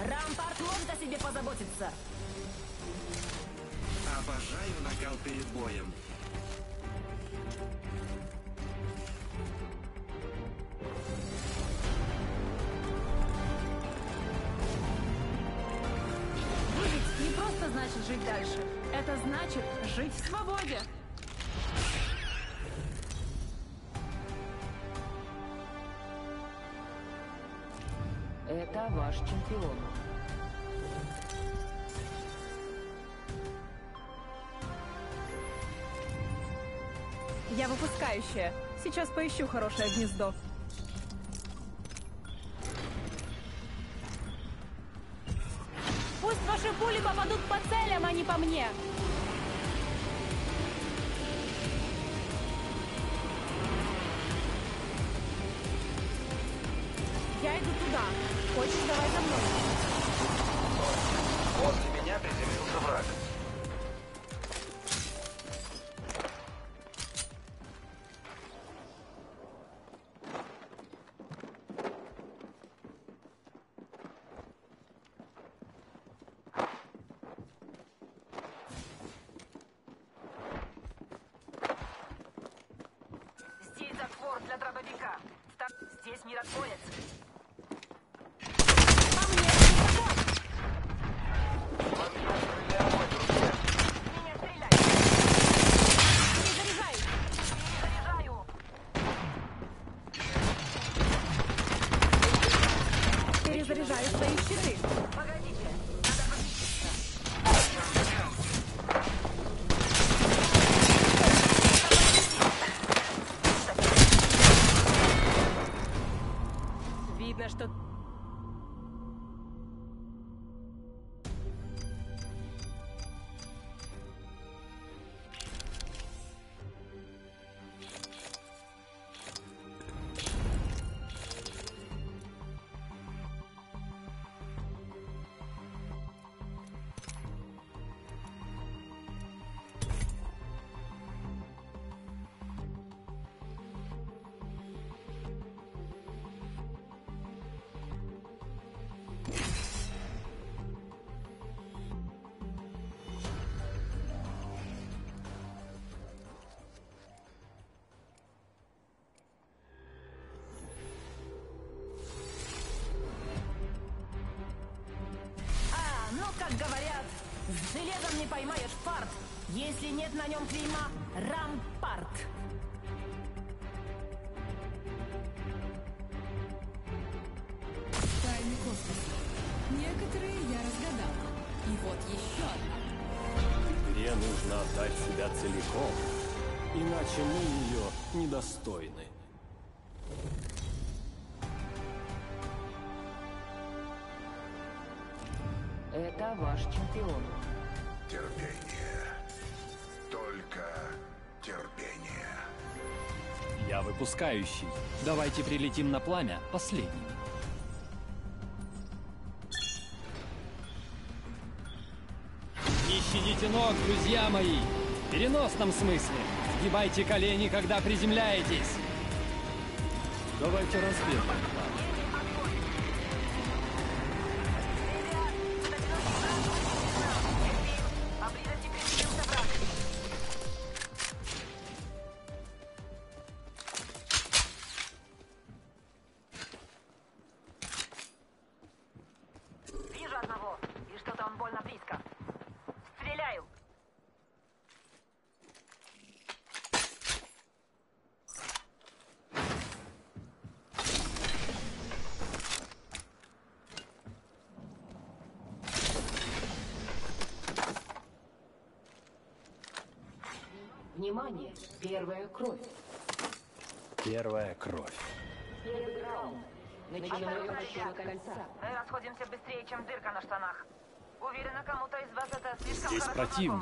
Рампарт может о себе позаботиться. Обожаю накал перед боем. Выжить не просто значит жить дальше. Это значит жить в свободе. Это ваш чемпион. Выпускающая. Сейчас поищу хорошее гнездо. Как говорят, с железом не поймаешь фарт, если нет на нем клейма «Рампарт». Тайны космоса. Некоторые я разгадала. И вот еще одна. Игре нужно отдать себя целиком, иначе мы ее недостойны. Это ваш чемпион. Терпение. Только терпение. Я выпускающий. Давайте прилетим на пламя последним. Не щадите ног, друзья мои! В переносном смысле. Сгибайте колени, когда приземляетесь. Давайте разбегаем. Стреляют.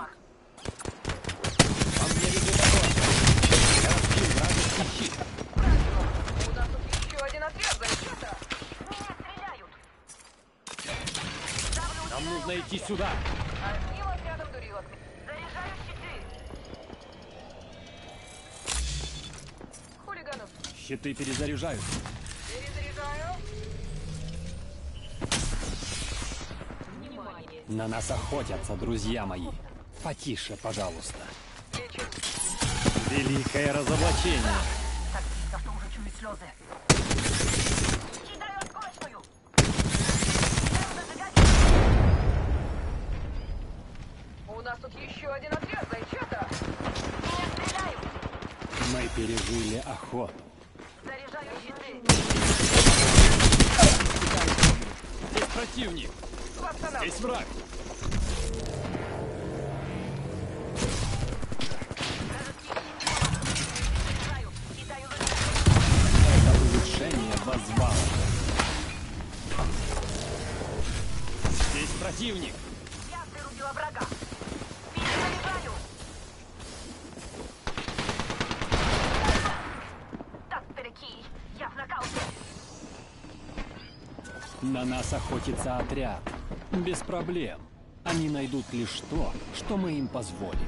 Нам нужно идти сюда. Щиты. Хулиганов. На нас охотятся, друзья мои. Потише, пожалуйста. Великое разоблачение. Так близко, что уже чую слезы. Кидаю осколочную! Кидаю зажигательную! У нас тут еще один отряд, зайчата. Я стреляю! Мы пережили охоту. Заряжаю щиты! Здесь противник. Здесь враг. Это улучшение возвала. Здесь противник. Я вырубила врага! Перезаряжаю! Так, старики, я в нокауте! На нас охотится отряд. Без проблем. Они найдут лишь то, что мы им позволим.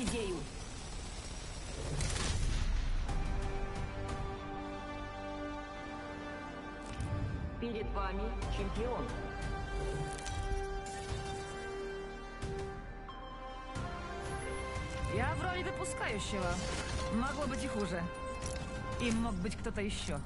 Так посидею! Перед вами чемпион. Я в роли выпускающего. Могло быть и хуже. И мог быть кто-то еще.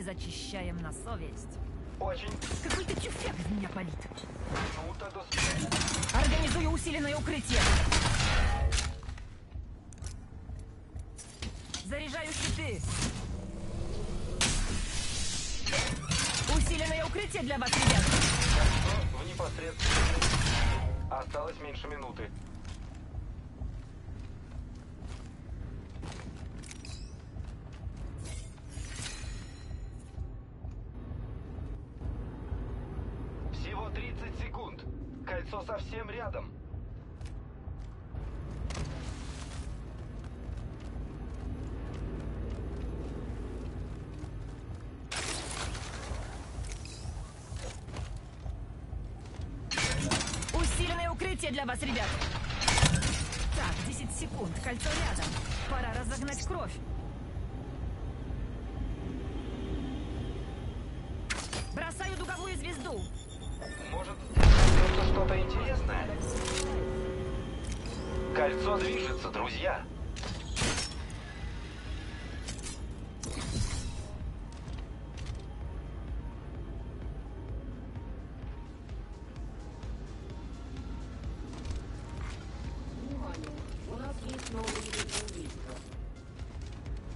Мы зачищаем на совесть. Очень. Какой-то тюфяк из меня палит. Смерти. Организую усиленное укрытие. Кольцо совсем рядом. Усиленное укрытие для вас, ребят. Так, 10 секунд. Кольцо рядом. Пора разогнать кровь.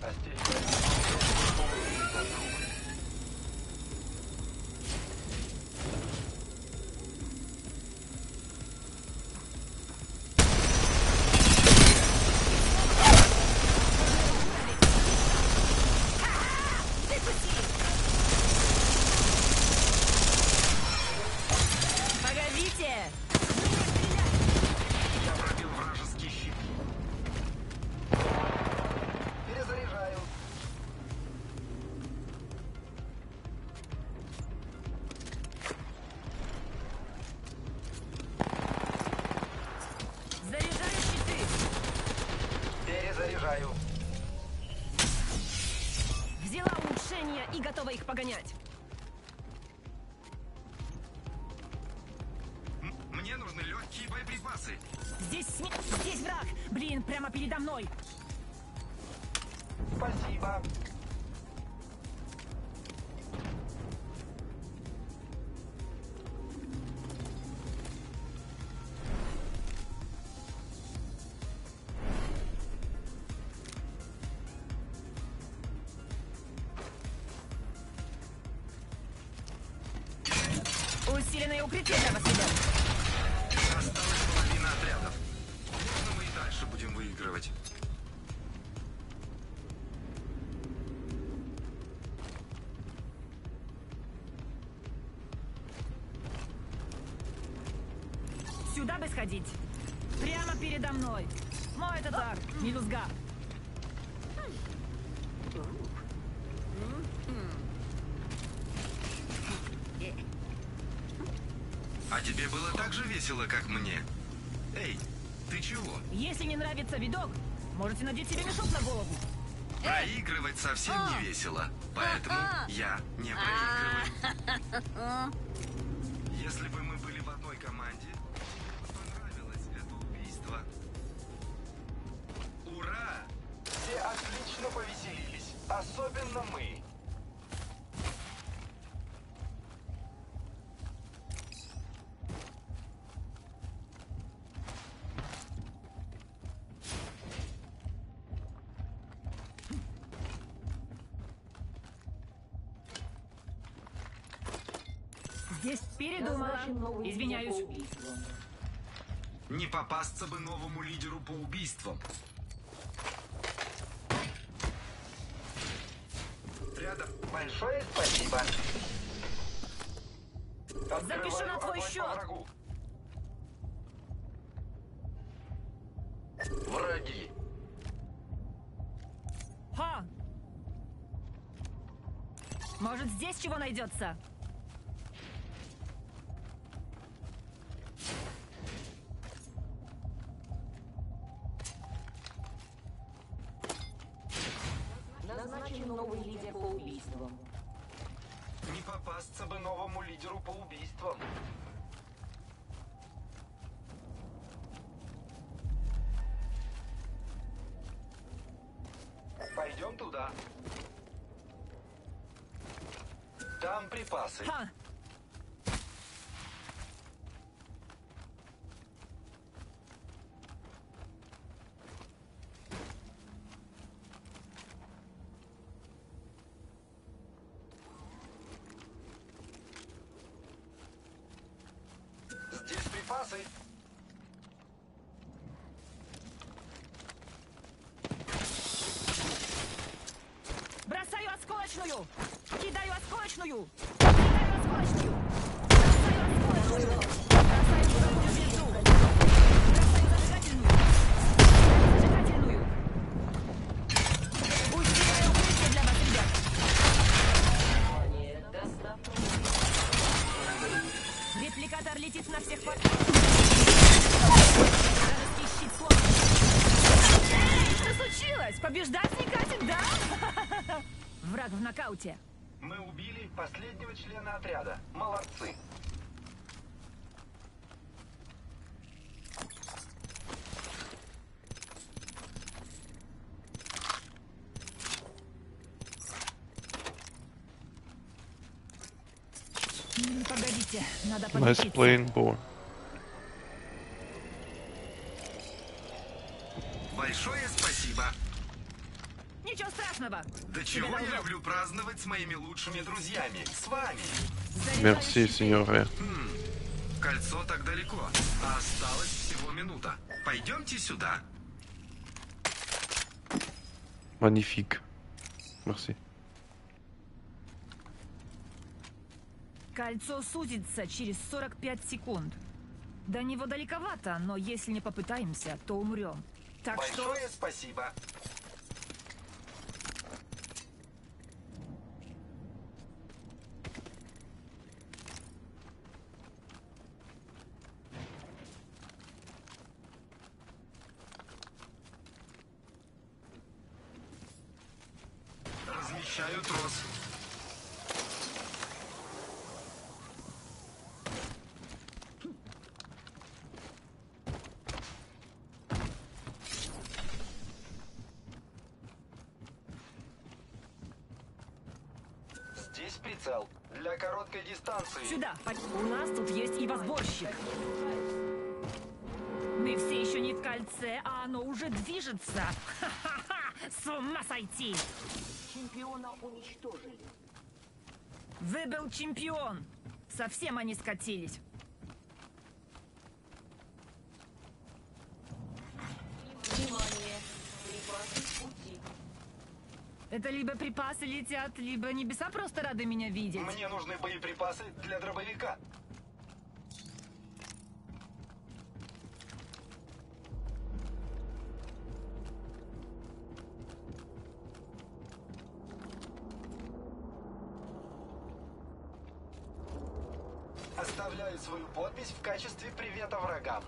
Погодите! Погонять. Усиленное тебе было так же весело, как мне? Эй, ты чего? Если не нравится видок, можете надеть себе мешок на голову. Проигрывать совсем не весело. Поэтому я не проигрываю. Извиняюсь. Не попасться бы новому лидеру по убийствам. Рядом. Большое спасибо. Запишу на твой Открываю счет. врагу. Враги. Ха! Может, здесь чего найдется? Пойдем туда. Там припасы. Ха! Здесь припасы. Бросаю осколочную! Кидаю осколочную! Кидаю осколочную! Бросаю осколочную! Бросаю туда звезду! Бросаю зажигательную! Зажигательную! Усиливаю укрытие для вас, ребят! Репликатор летит на всех хватает! Вражеский щит сломан! Эй, что случилось? Побеждать не катит, да? Враг в нокауте. Мы убили последнего члена отряда. Молодцы. Погодите, надо Nice playing boy. Большое спасибо. Ничего страшного. Да чего я люблю праздновать с моими лучшими друзьями. С вами. Merci, signore. Хм, кольцо так далеко, а осталось всего минута. Пойдемте сюда. Magnifique. Merci. Кольцо сузится через 45 секунд. До него далековато, но если не попытаемся, то умрем. Так что... Большое спасибо. Размещаю трос. Здесь прицел. Для дистанции. Сюда! У нас тут есть и возборщик. Мы все еще не в кольце, а оно уже движется. Ха-ха-ха! С ума сойти! Чемпиона уничтожили. Выбыл чемпион! Совсем они скатились. Внимание! Припасы в пути. Это либо припасы летят, либо небеса просто рады меня видеть. Мне нужны боеприпасы для дробовика. Оставляю свою подпись в качестве привета врагам.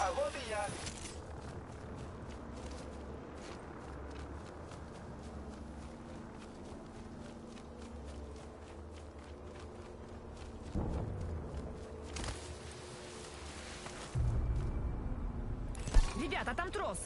А вот и я. Ребята, там трос.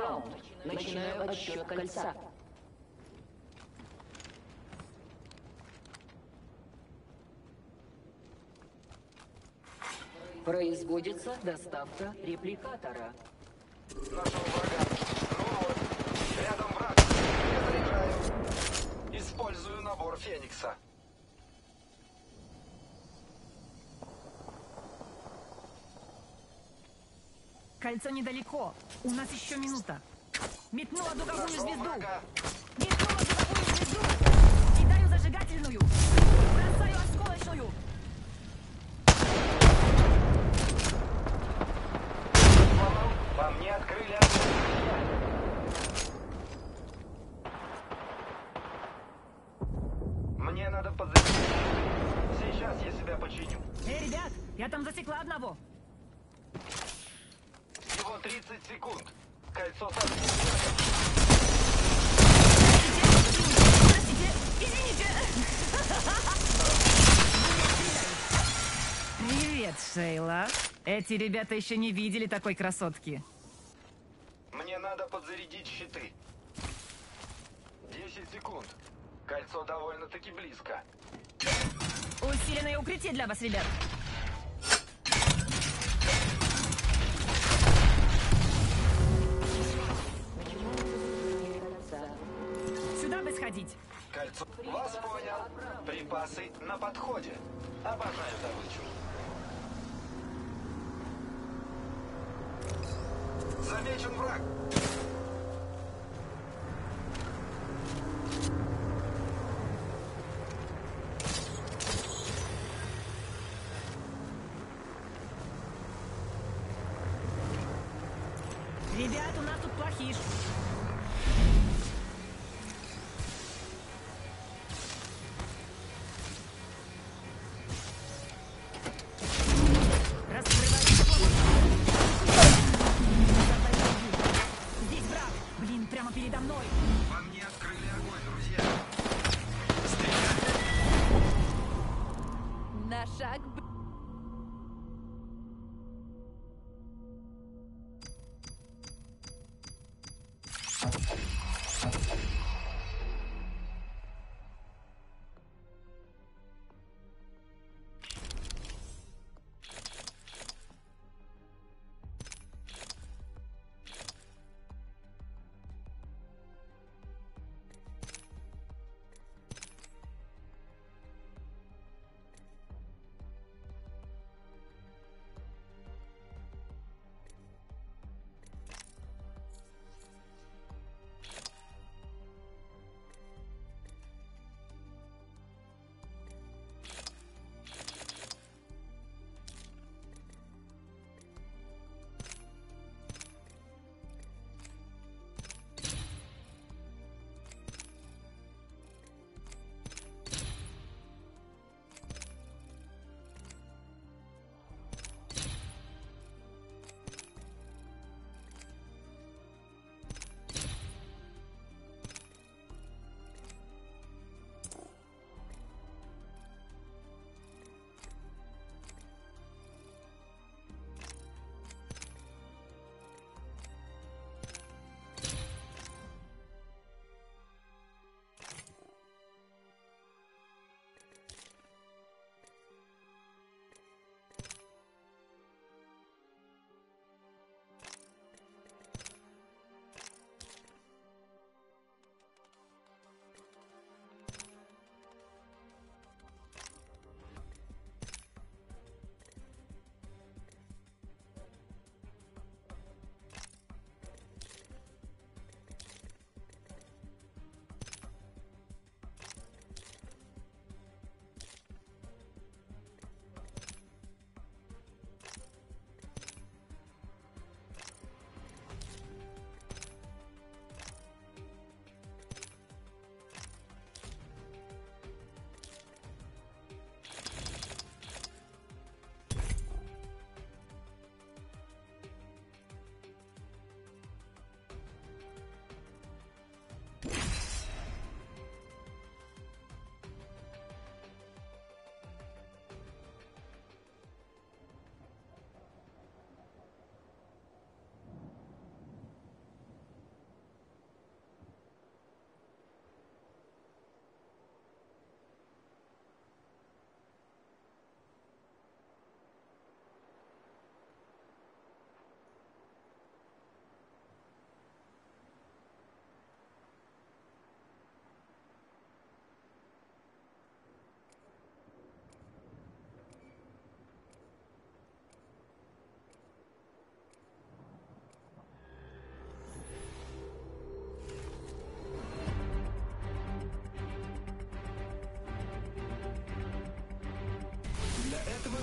Раунд. Начинаю отсчет кольца. Производится доставка репликатора. Нашел врага. Ну вот. Рядом враг. Я заряжаю. Использую набор Феникса. Кольцо недалеко. У нас еще минута. Метнула дуговую Нашел звезду. Метнула дуговую звезду. Кидаю зажигательную. Бросаю осколочную. Вам мне открыли. Эти ребята еще не видели такой красотки. Мне надо подзарядить щиты. 10 секунд. Кольцо довольно-таки близко. Усиленное укрытие для вас, ребят. Сюда бы сходить. Кольцо. Вас понял. Припасы на подходе. Обожаю добычу. Замечен враг.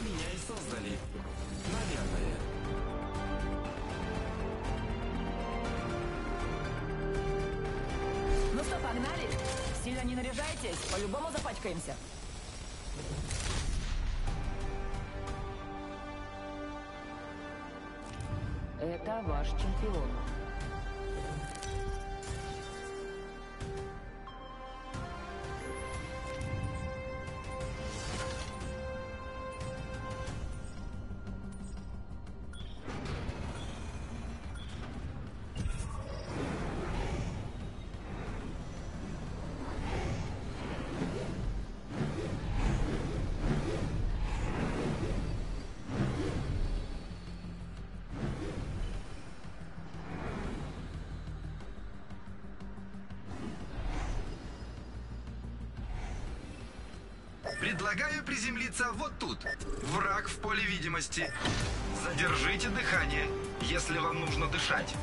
меня и создали. Наверное. Ну что, погнали? Сильно не наряжайтесь, по-любому запачкаемся. Это ваш чемпион. Предлагаю приземлиться вот тут. Враг в поле видимости. Задержите дыхание, если вам нужно дышать.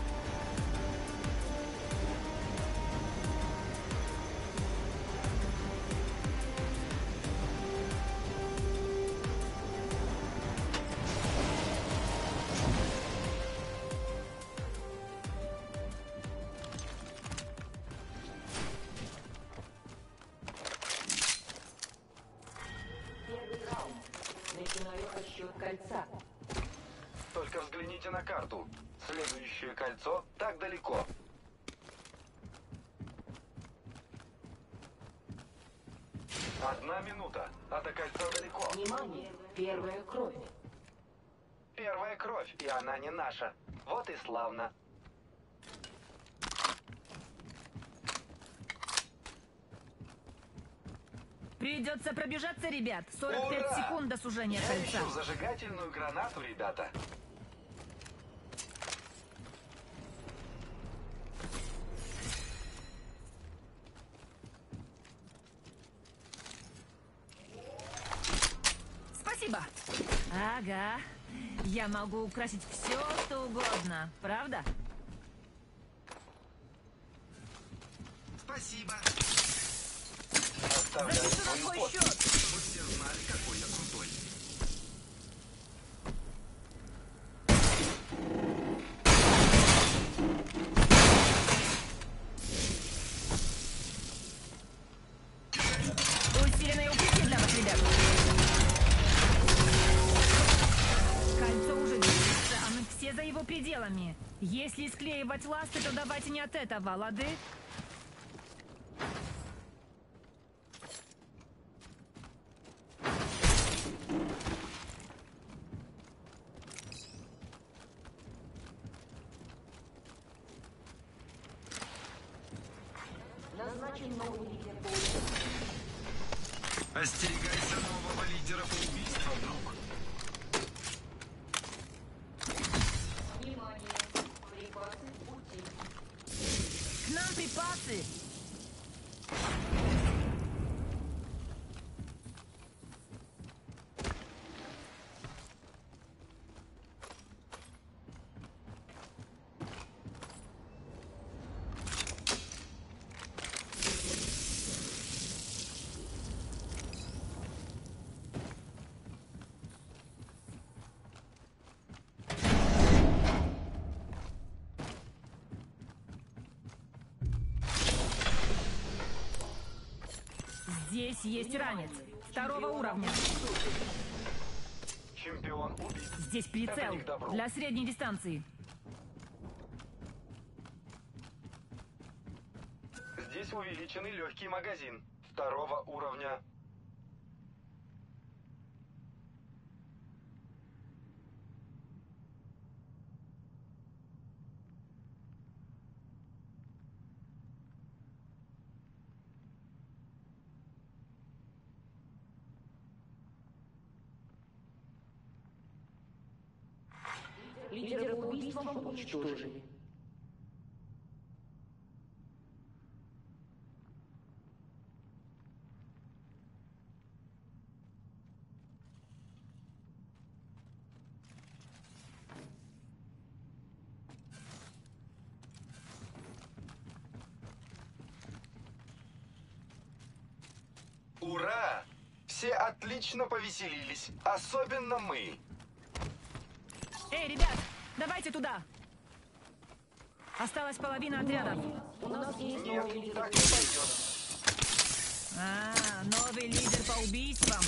Ребят. 45 Ура! секунд до сужения Я кольца. ищу зажигательную гранату, ребята. Спасибо. Ага. Я могу украсить все, что угодно. Правда? Если склеивать ласты, то давайте не от этого, лады? Назначен новый лидер поля. Остерегайся нового лидера по убийству, друг. Внимание! Припасы в пути. К нам припасы! Здесь есть ранец. Второго уровня. Чемпион убит. Здесь прицел. Для средней дистанции. Здесь увеличенный легкий магазин. Второго уровня. Лидера убийством уничтожили. Ура! Все отлично повеселились. Особенно мы. Эй, ребят, давайте туда. Осталась половина отряда. У нас есть Нет, новый лидер. А, новый лидер по убийствам.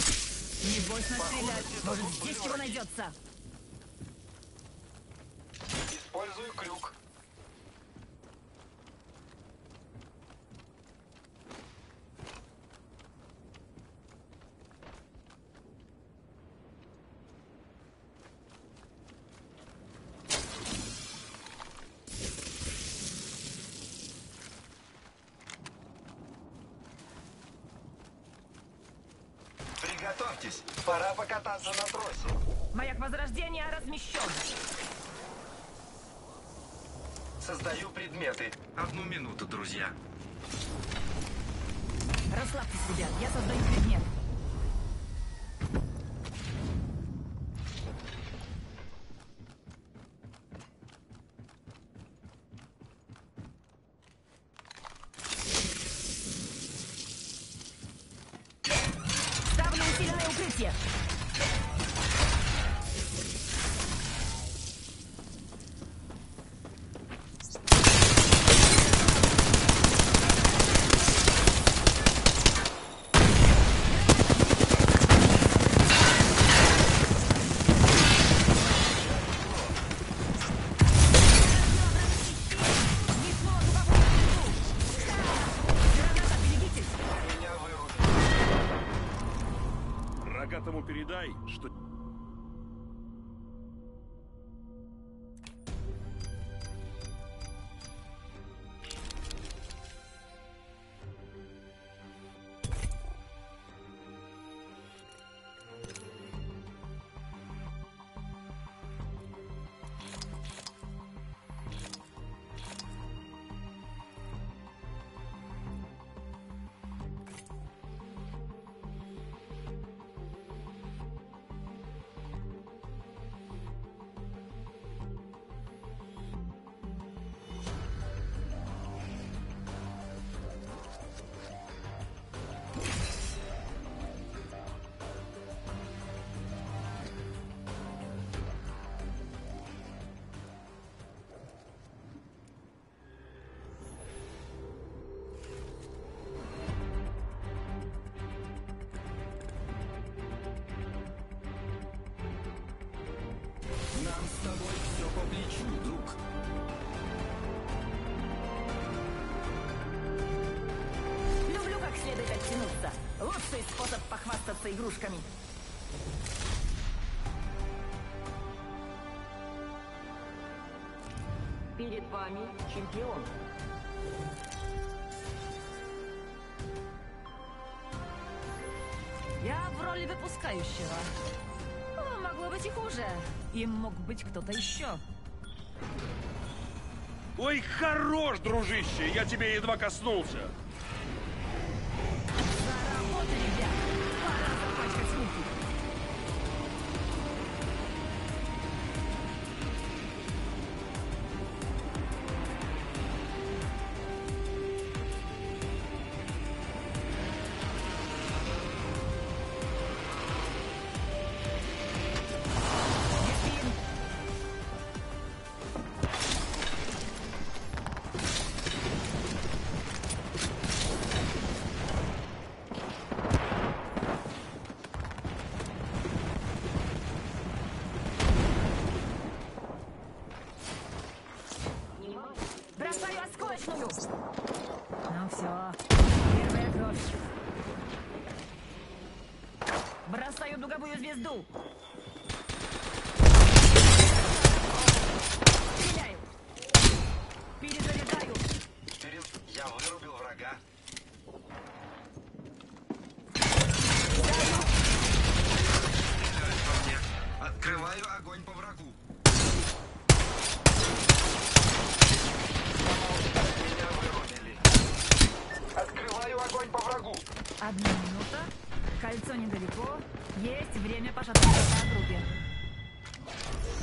Небось настрелять. Может, здесь чего найдется? Похвастаться игрушками. Перед вами чемпион. Я в роли выпускающего. О, могло быть и хуже. Им мог быть кто-то еще. Ой, хорош, дружище, я тебе едва коснулся.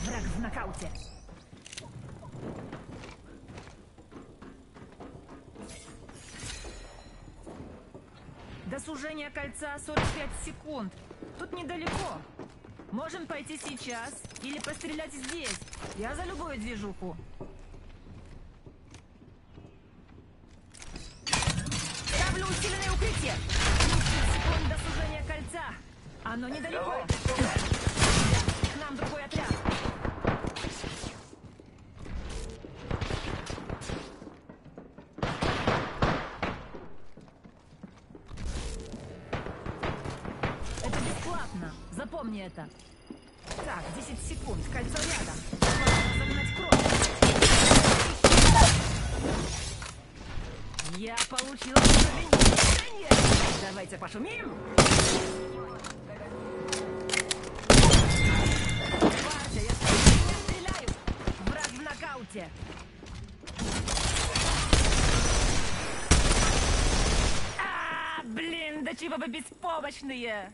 Враг в нокауте. До сужения кольца 45 секунд. Тут недалеко. Можем пойти сейчас или пострелять здесь. Я за любую движуху. Ставлю усиленное укрытие. укрытие! 30 секунд до сужения кольца! Оно недалеко! К это! Так, 10 секунд, кольцо рядом. Загнать кровь. Я получила улучшения. Давайте пошумим. Вася, я не стреляю. Враг в нокауте. А, блин, да чего вы беспомощные?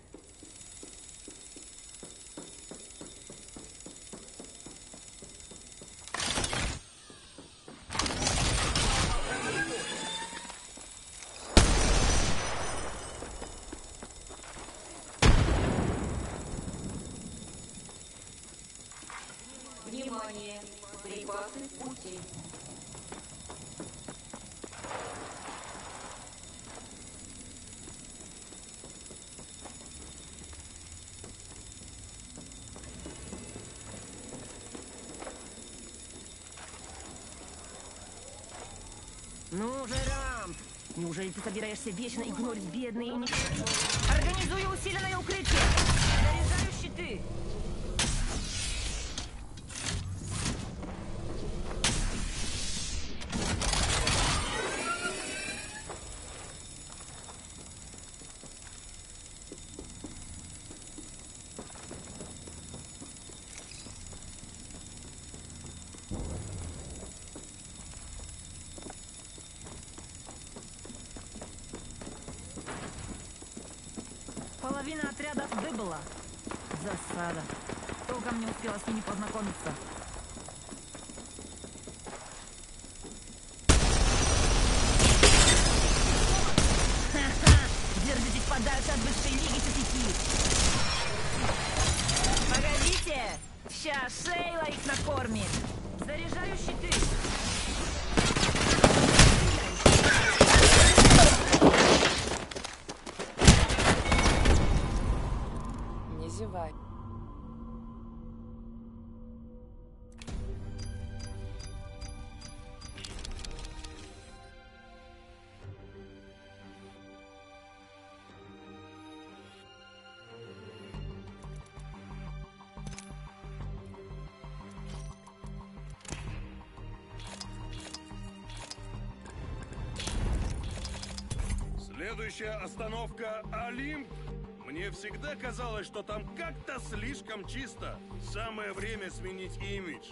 Внимание! Припасы в пути. Ну же, Рамп! Неужели ты собираешься вечно игнорить бедные и не... Организую усиленное укрытие! Заряжаю щиты! Половина выбыла. Засада. Толком не успела с ними познакомиться. Следующая остановка Олимп. Мне всегда казалось, что там как-то слишком чисто. Самое время сменить имидж.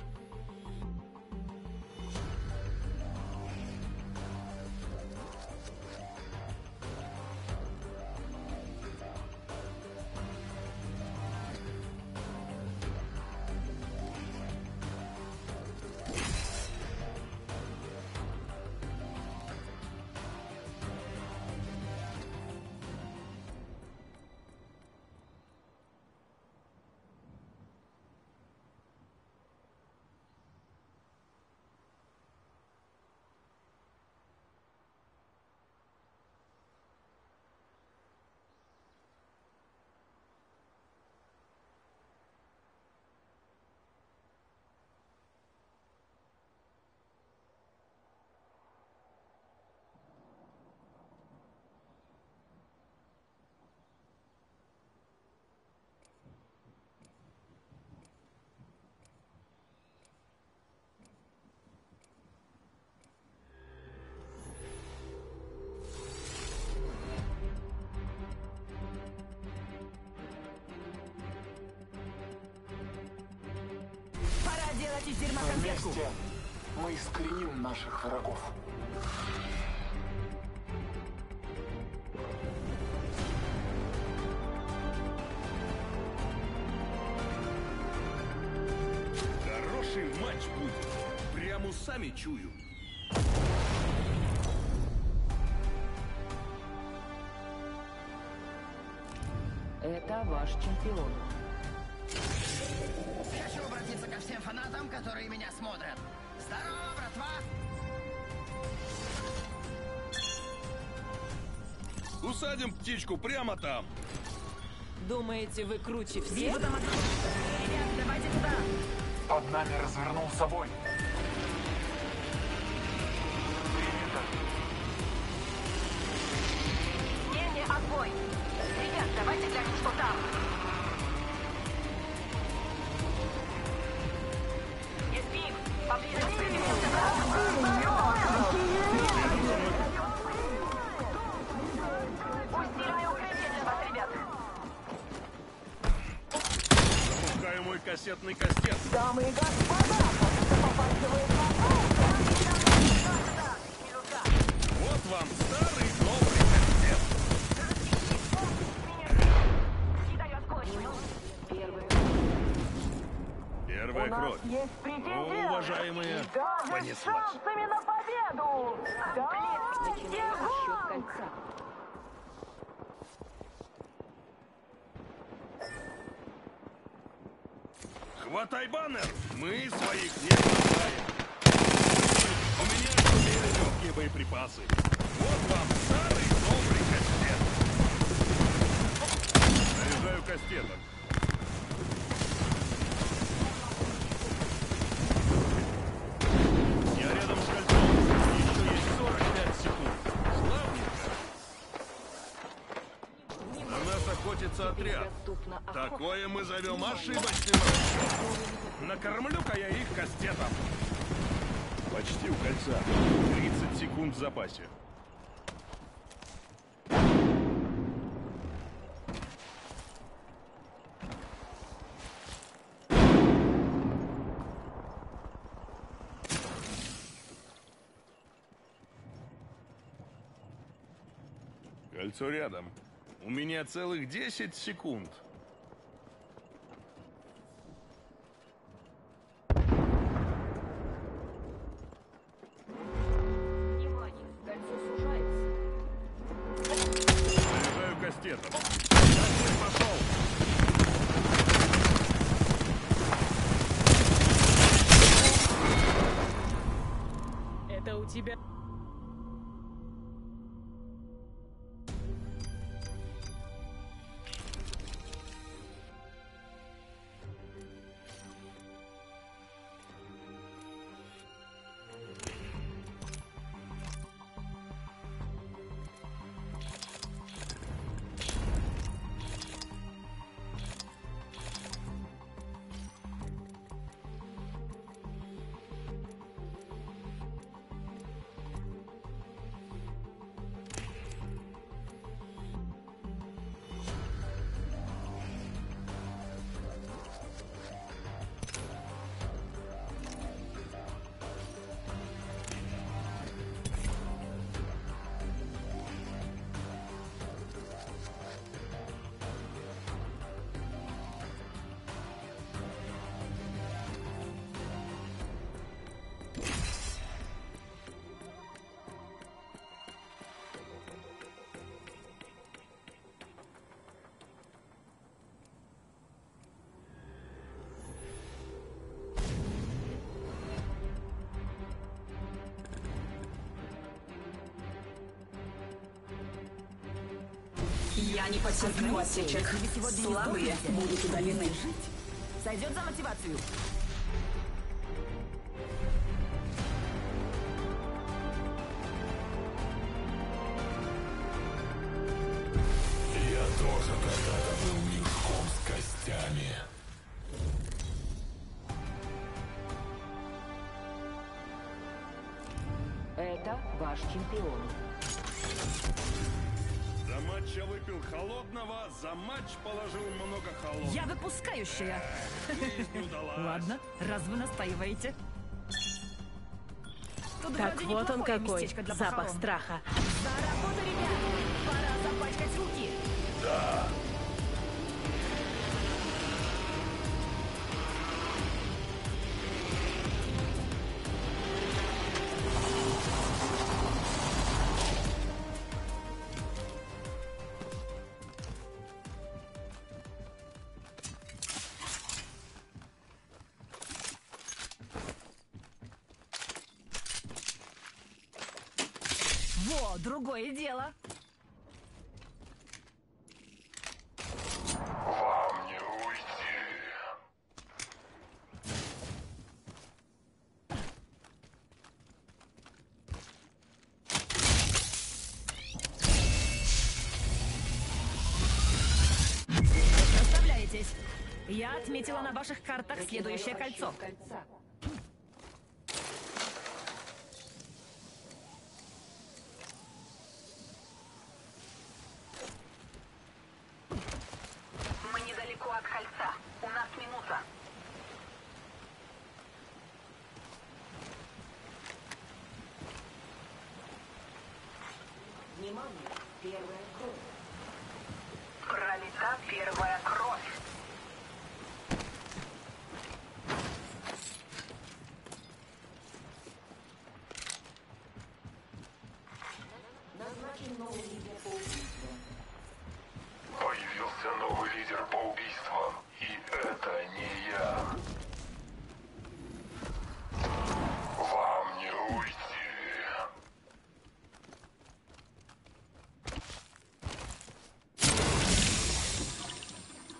Из дерьма конфетку. Вместе мы искореним наших врагов. Хороший матч будет. Прямо сами чую. Это ваш чемпион. Которые меня смотрят. Здорово, братва! Усадим птичку прямо там. Думаете, вы круче всех? Ребят, давайте туда. Под нами развернулся бой. Не-не, отбой. Ребят, давайте глянем, что там. Первая кровь. О, уважаемые, понеслась. шансами на победу! Отсчет кольца. Хватай баннер! Мы своих не бросаем. У меня теперь легкие боеприпасы. Вот вам старый добрый кастет. Заряжаю кастетом. Такое мы зовем ошибочным расчетом. Накормлю-ка я их кастетом. Почти у кольца. 30 секунд в запасе. Кольцо рядом. У меня целых 10 секунд. Я не потерплю осечек. Слабые будут удалены. Сойдет за мотивацию. Я тоже когда-то был мешком с костями. Это ваш чемпион. За матч я выпил холодного, за матч положил много холодного. Я выпускающая. Ладно, раз вы настаиваете. Тут Так вот он какой, запах страха. За ваших картах следующее кольцо.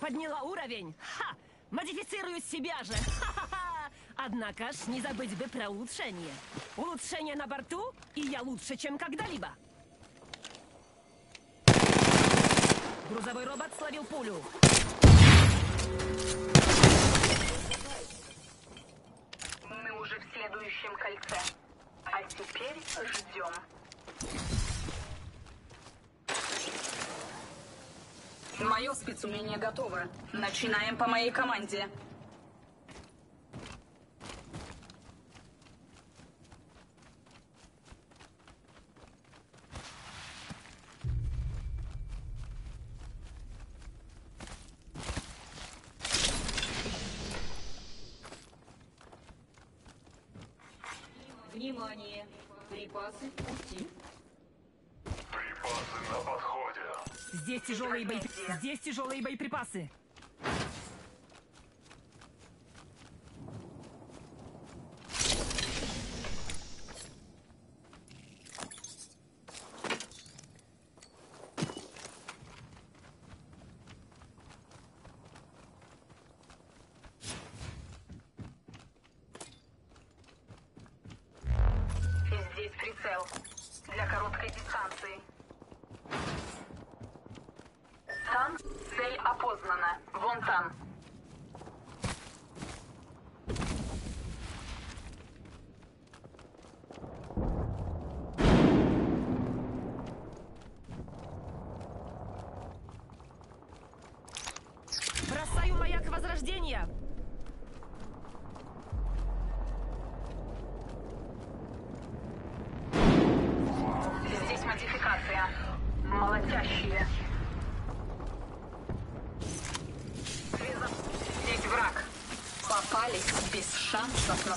подняла уровень? Ха! Модифицирую себя же! Ха-ха-ха! Однако ж, не забыть бы про улучшение. Улучшение на борту, и я лучше, чем когда-либо. Грузовой робот словил пулю. Мое спецумение готово. Начинаем по моей команде. Здесь тяжелые боеприпасы. Santa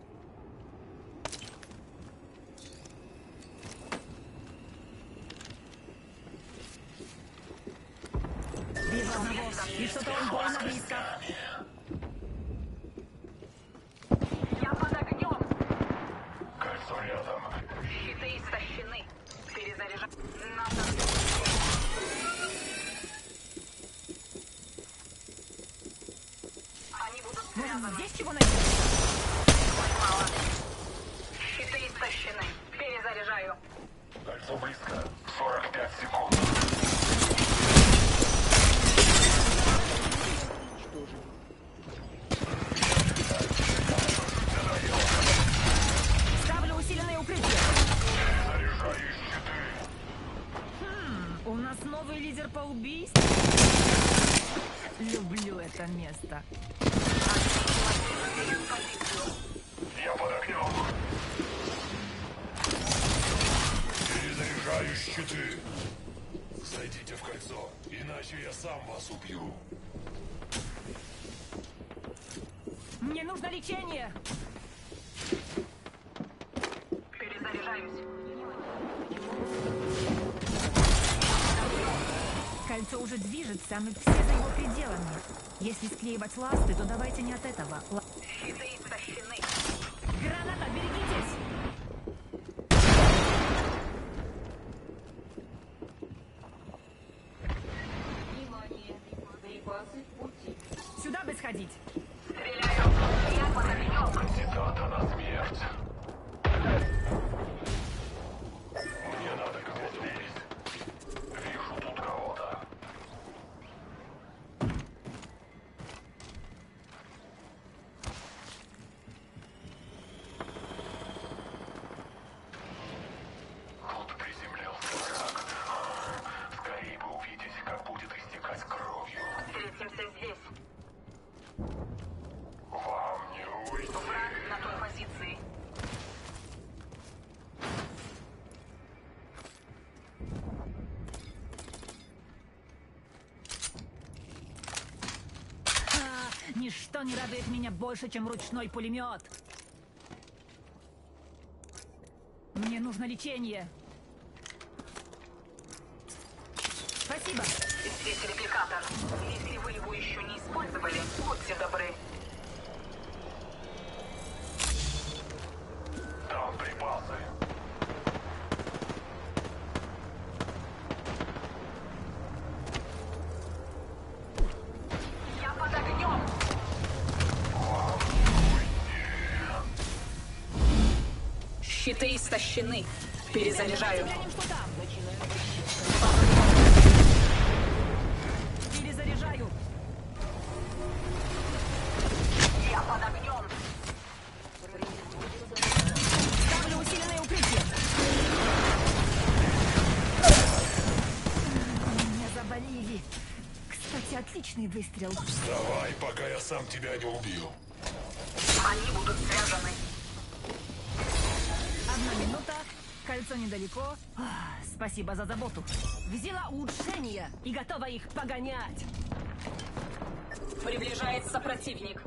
станут все за его пределами. Если склеивать ласты, то давайте не от этого. Щиты Ничто не радует меня больше, чем ручной пулемет. Мне нужно лечение. Заряжаю. Перезаряжаю. Я под огнем. Ставлю усиленное укрытие. Меня заболели Кстати, отличный выстрел. Вставай, пока я сам тебя не убью. спасибо за заботу. Взяла улучшения и готова их погонять. Приближается противник.